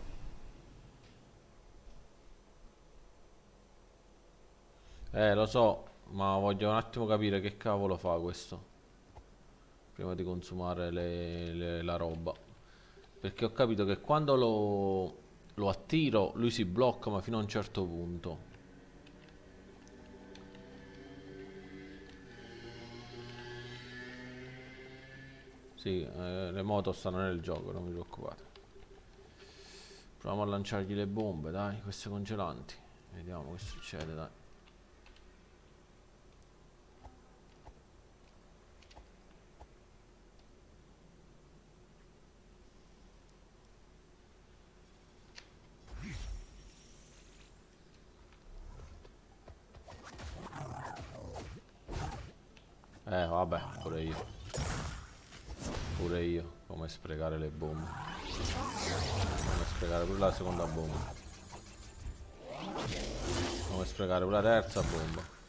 Eh, lo so, ma voglio un attimo capire che cavolo fa questo. Prima di consumare le- le- la roba. Perché ho capito che quando lo, lo attiro, lui si blocca, ma fino a un certo punto. Sì, eh, le moto stanno nel gioco, non vi preoccupate. Proviamo a lanciargli le bombe, dai, queste congelanti. Vediamo che succede, dai. Eh, vabbè, pure io. Pure io. Come sprecare le bombe. Come sprecare pure la seconda bomba. Come sprecare pure la terza bomba.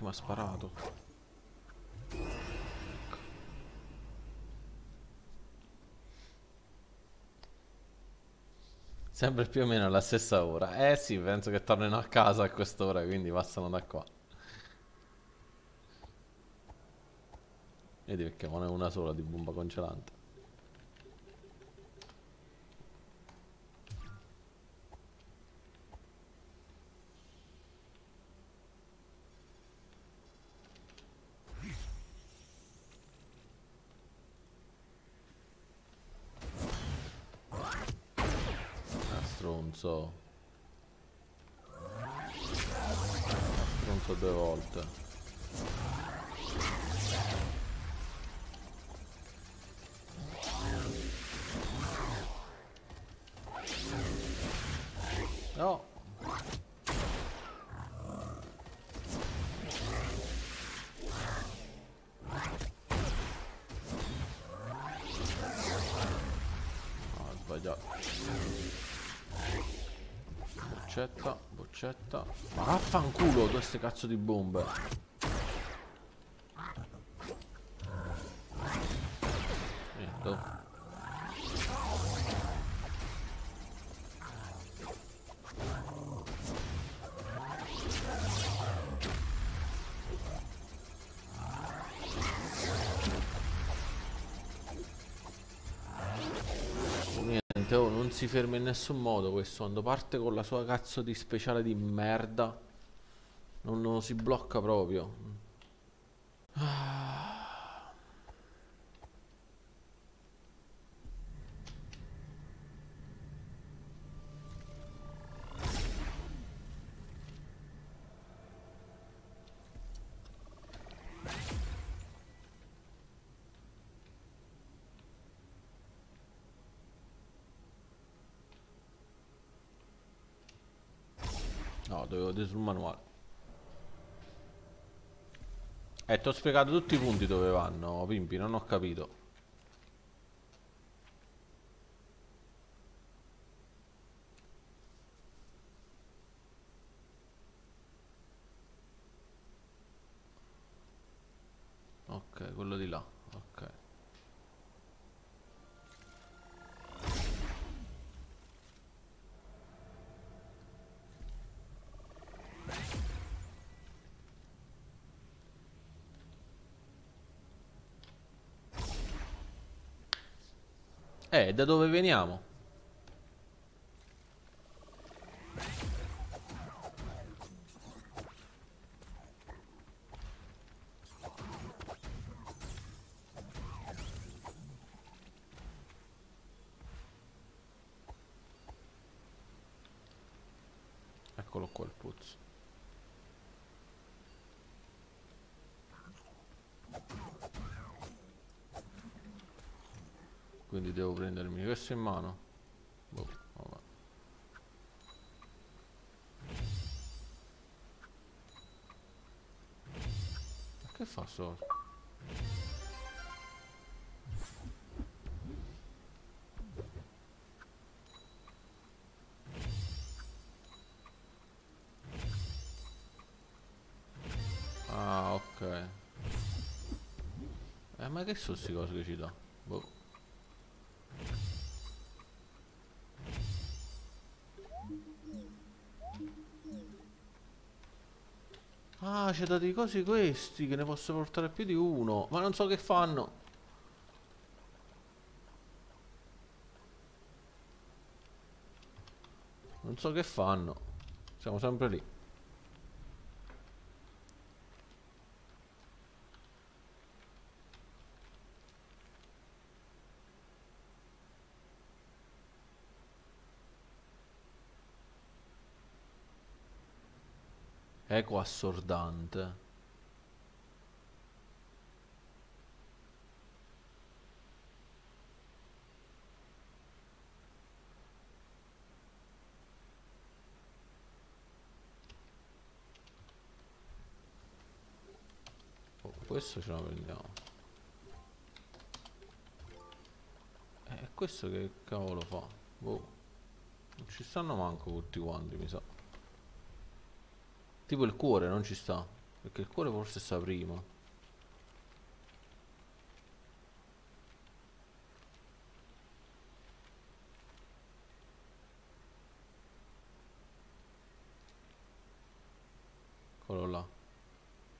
Perché mi ha sparato. Sempre più o meno alla stessa ora. Eh sì, penso che tornino a casa a quest'ora, quindi passano da qua. Vedi perché non è una sola di bomba congelante. Boccetta, boccetta. Ma vaffanculo queste cazzo di bombe. Si ferma in nessun modo questo. Quando parte con la sua cazzo di speciale di merda, non, non si blocca proprio. Ah. Vedere sul manuale. Eh, ti ho spiegato tutti i punti dove vanno, Pimpi, non ho capito. Eh, da dove veniamo? Eccolo qua il pozzo. Devo prendermi questo in mano. Boh, vabbè. Ma che fa sto? Ah, ok. Eh, ma che sono queste cose che ci dà? C'è dato i cosi questi che ne posso portare più di uno. Ma non so che fanno. Non so che fanno. Siamo sempre lì. Eco assordante. Oh, questo ce la prendiamo. E eh, questo che cavolo fa? Boh. Non ci stanno manco tutti quanti, mi sa. Tipo il cuore non ci sta. Perché il cuore forse sta prima. Eccolo là.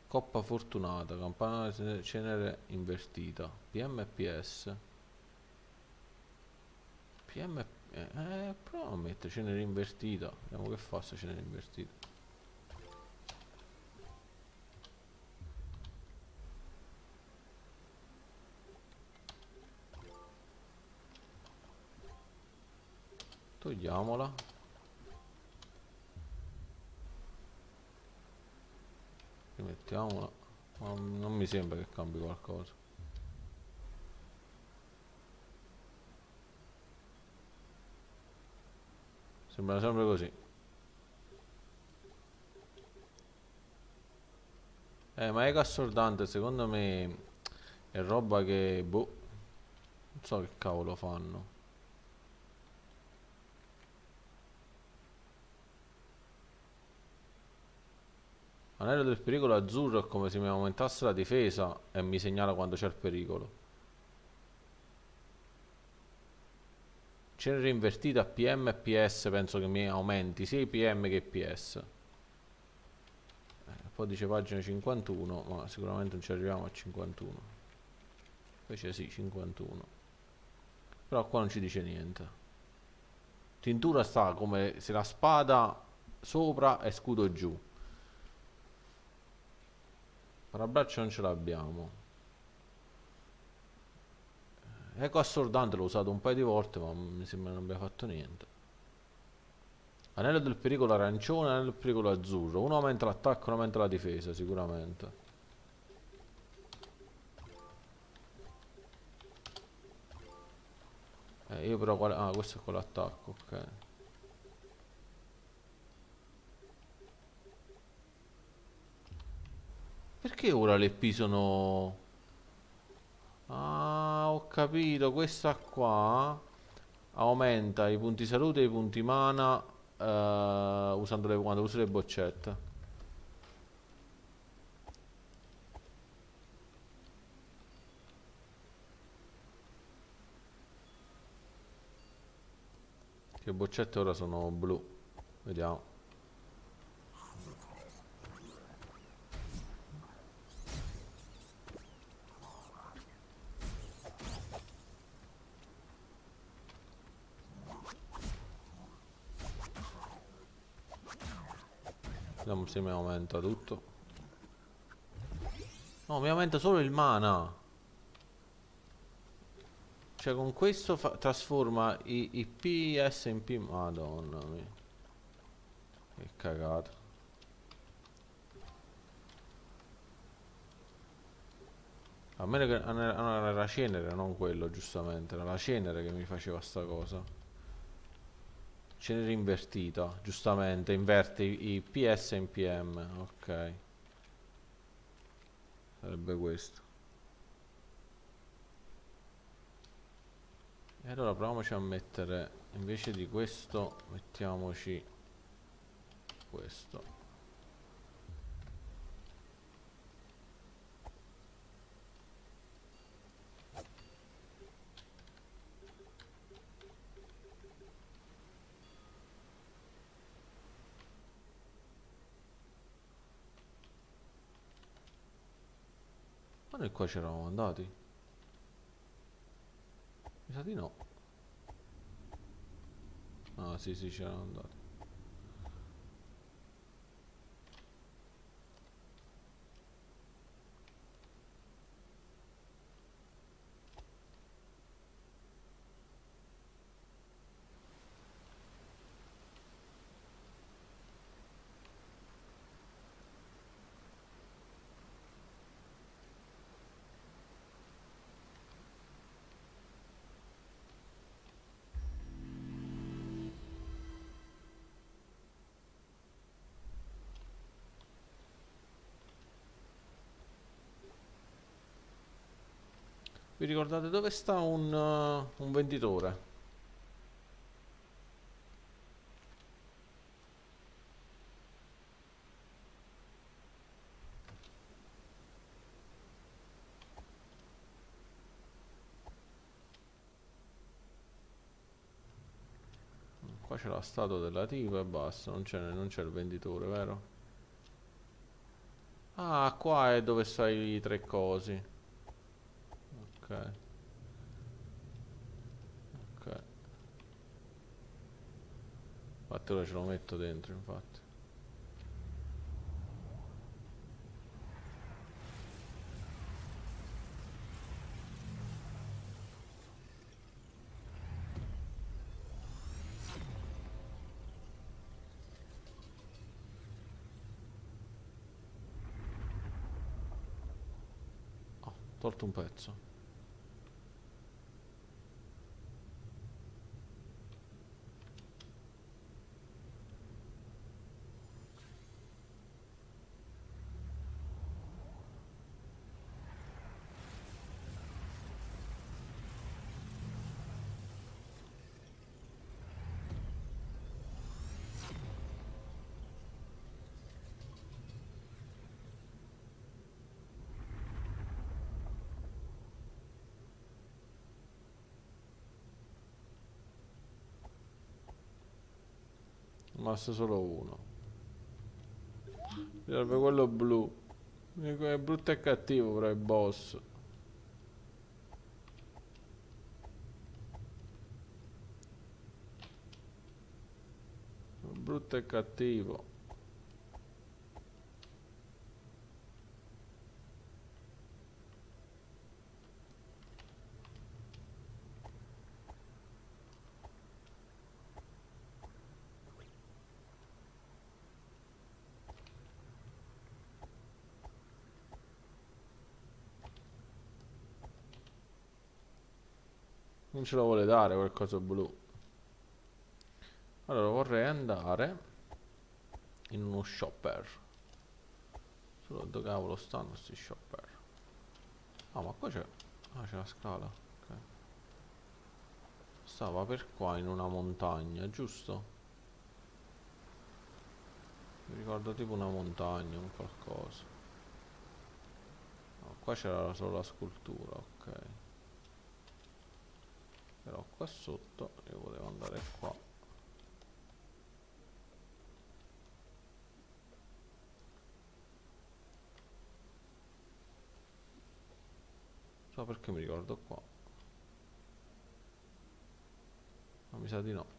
Coppa fortunata, campana cenere invertita. PMPS. PM... Eh, eh, prova a mettere cenere invertita. Vediamo che fa se cenere invertita. Togliamola. Rimettiamola. Ma non mi sembra che cambi qualcosa. Sembra sempre così. Eh, ma è assordante, secondo me è roba che, boh, non so che cavolo fanno. Anello del pericolo azzurro è come se mi aumentasse la difesa e mi segnala quando c'è il pericolo. Cenere invertita PM e PS penso che mi aumenti sia i PM che i PS. Eh, poi dice pagina 51, ma sicuramente non ci arriviamo a 51. Invece sì, 51. Però qua non ci dice niente. Tintura sta come se la spada sopra e scudo giù. Parabraccio non ce l'abbiamo. Eco assordante l'ho usato un paio di volte ma mi sembra non abbia fatto niente. Anello del pericolo arancione, anello del pericolo azzurro. Uno aumenta l'attacco, uno aumenta la difesa sicuramente. Eh, io però. Ah, questo è con l'attacco, ok. Perché ora le P sono... Ah, ho capito, questa qua aumenta i punti salute e i punti mana uh, usando le, quando uso le boccette. Le boccette ora sono blu. Vediamo. Se mi aumenta tutto. No, mi aumenta solo il mana. Cioè con questo trasforma i, i PS in P... Madonna mia. Che cagata. A me che era la cenere, non quello, giustamente. Era la cenere che mi faceva sta cosa. Cenere invertita, giustamente. Inverte i, PS in PM. Ok. Sarebbe questo. E allora proviamoci a mettere, invece di questo, mettiamoci questo. Noi qua c'eravamo andati? Mi sa di no. Ah sì sì c'eravamo andati. Vi ricordate dove sta un, uh, un venditore? Qua c'è la statua della tipa e basta, non c'è il venditore, vero? Ah, qua è dove stai i tre cosi ok. Ok. Infatti ora ce lo metto dentro infatti. Oh, tolto un pezzo Basta solo uno. Mi serve quello blu. È brutto e cattivo però è boss. Brutto e cattivo. Non ce lo vuole dare qualcosa blu. Allora vorrei andare in uno shopper. Solo dove cavolo stanno questi shopper? Ah ma qua c'è... Ah c'è la scala. Ok. Stava per qua in una montagna, giusto? Mi ricordo tipo una montagna, un qualcosa. Qua c'era solo la scultura, ok però qua sotto io volevo andare qua. So perché mi ricordo qua. Ma mi sa di no.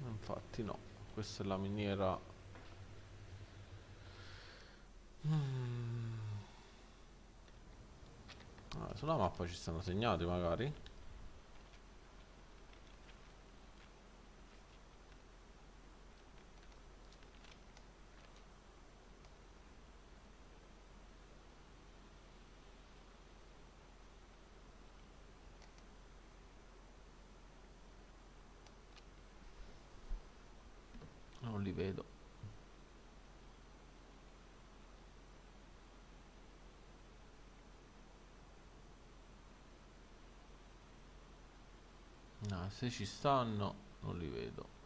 Infatti no questa è la miniera. Mm. Sulla mappa ci stanno segnati magari vedo. No, se ci stanno non li vedo.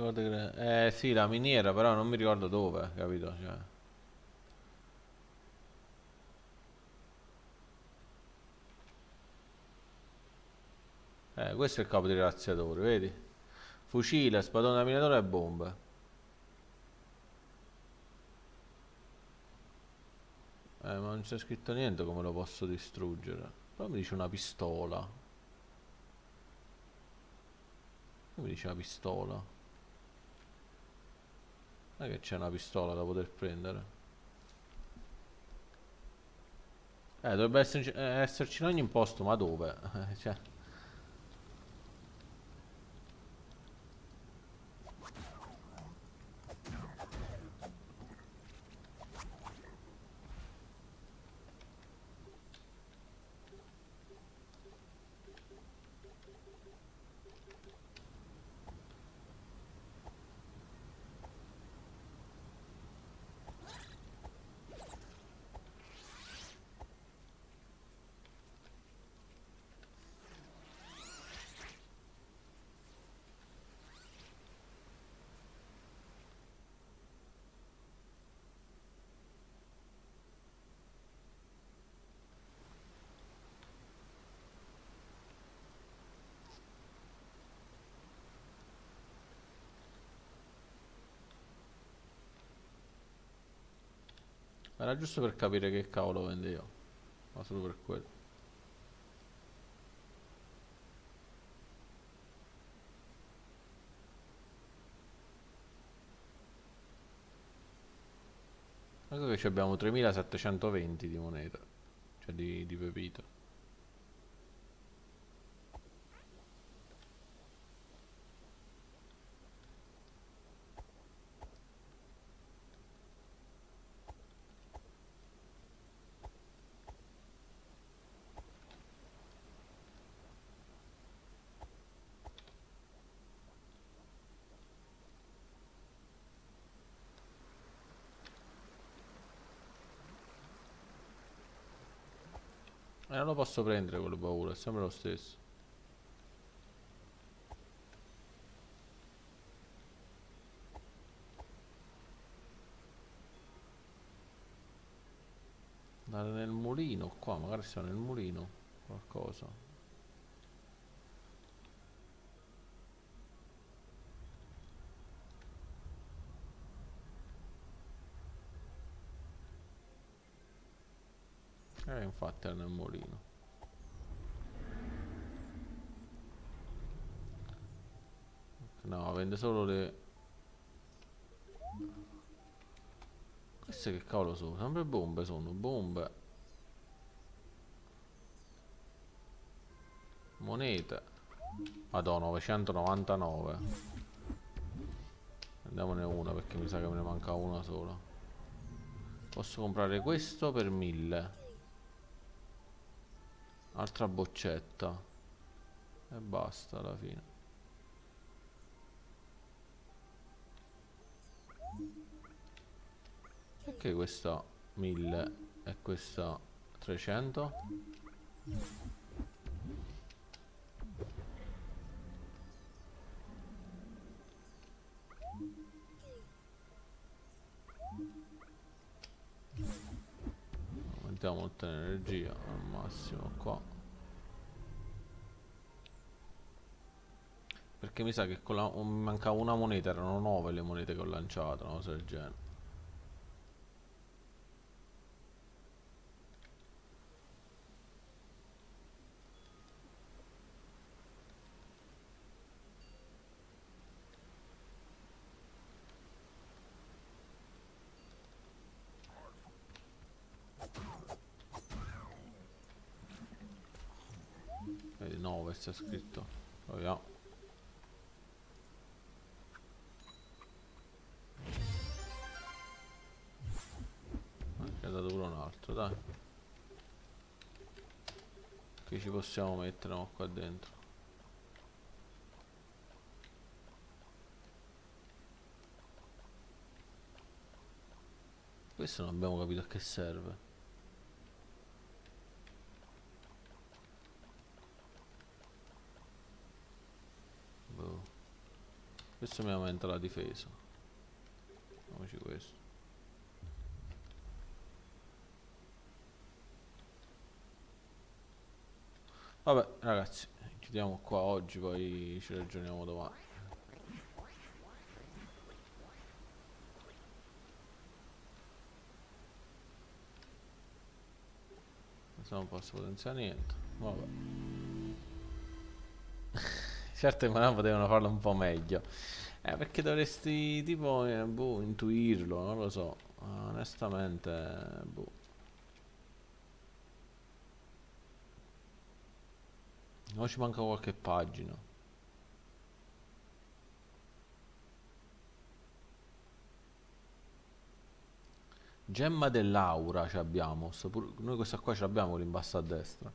Ricordo che... Eh sì, la miniera, però non mi ricordo dove, capito? Cioè... Eh, questo è il capo dei razziatori, vedi? Fucile, spadone da minatore e bombe. Eh, ma non c'è scritto niente come lo posso distruggere. Però mi dice una pistola. Mi dice una pistola? Non è che c'è una pistola da poter prendere. Eh, dovrebbe esserci, eh, esserci in ogni posto, ma dove? cioè... Era giusto per capire che cavolo vende io. Ma solo per quello. Ecco che abbiamo 3720 di moneta. Cioè di, di pepita. Posso prendere quello paura, è sempre lo stesso. Andare nel mulino qua, magari siamo nel mulino qualcosa. Eh, infatti è nel mulino. No, vende solo le... Queste che cavolo sono? Sempre bombe sono, bombe. Monete. Madonna, 999. Andiamone una perché mi sa che me ne manca una sola. Posso comprare questo per 1000. Altra boccetta. E basta alla fine. Perché questa 1000 e questa 300? Aumentiamo molta energia al massimo qua Perché mi sa che con la, mancava una moneta Erano 9 le monete che ho lanciato Una cosa del genere sia scritto. Proviamo. Ah, è dato pure un altro, dai. Che ci possiamo mettere no, qua dentro? Questo non abbiamo capito a che serve. Boh. Questo mi aumenta la difesa. Facciamoci questo. Vabbè ragazzi, chiudiamo qua oggi, poi ci ragioniamo domani. Non posso potenziare niente. Vabbè. Certe manovre potevano farlo un po' meglio. Eh, perché dovresti tipo, eh, boh, intuirlo, non lo so. Onestamente, boh. No, ci manca qualche pagina. Gemma dell'aura ci abbiamo. Noi questa qua ce l'abbiamo in basso a destra.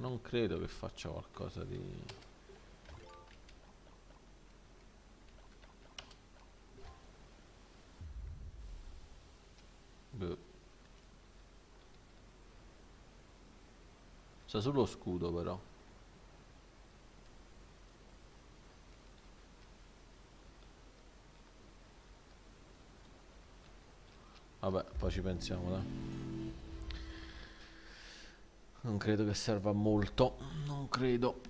Non credo che faccia qualcosa di... Beh. Sta sullo scudo però. Vabbè, poi ci pensiamo, dai. Non credo che serva molto. Non credo.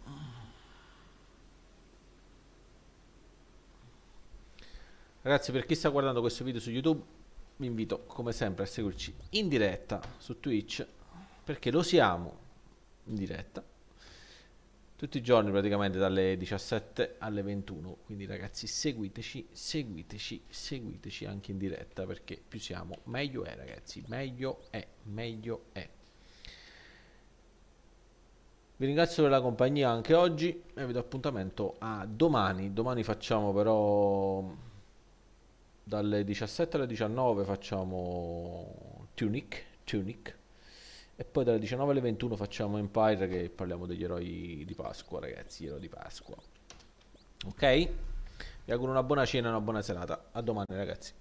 Ragazzi, per chi sta guardando questo video su YouTube, vi invito come sempre a seguirci in diretta su Twitch, perché lo siamo in diretta tutti i giorni praticamente dalle 17 alle 21 quindi ragazzi seguiteci seguiteci seguiteci anche in diretta perché più siamo meglio è ragazzi meglio è meglio è vi ringrazio per la compagnia anche oggi e vi do appuntamento a domani domani facciamo però dalle 17 alle 19 facciamo tunic tunic e poi dalle 19 alle 21 facciamo Empire che parliamo degli eroi di Pasqua, ragazzi, eroi di Pasqua. Ok? Vi auguro una buona cena e una buona serata. A domani, ragazzi.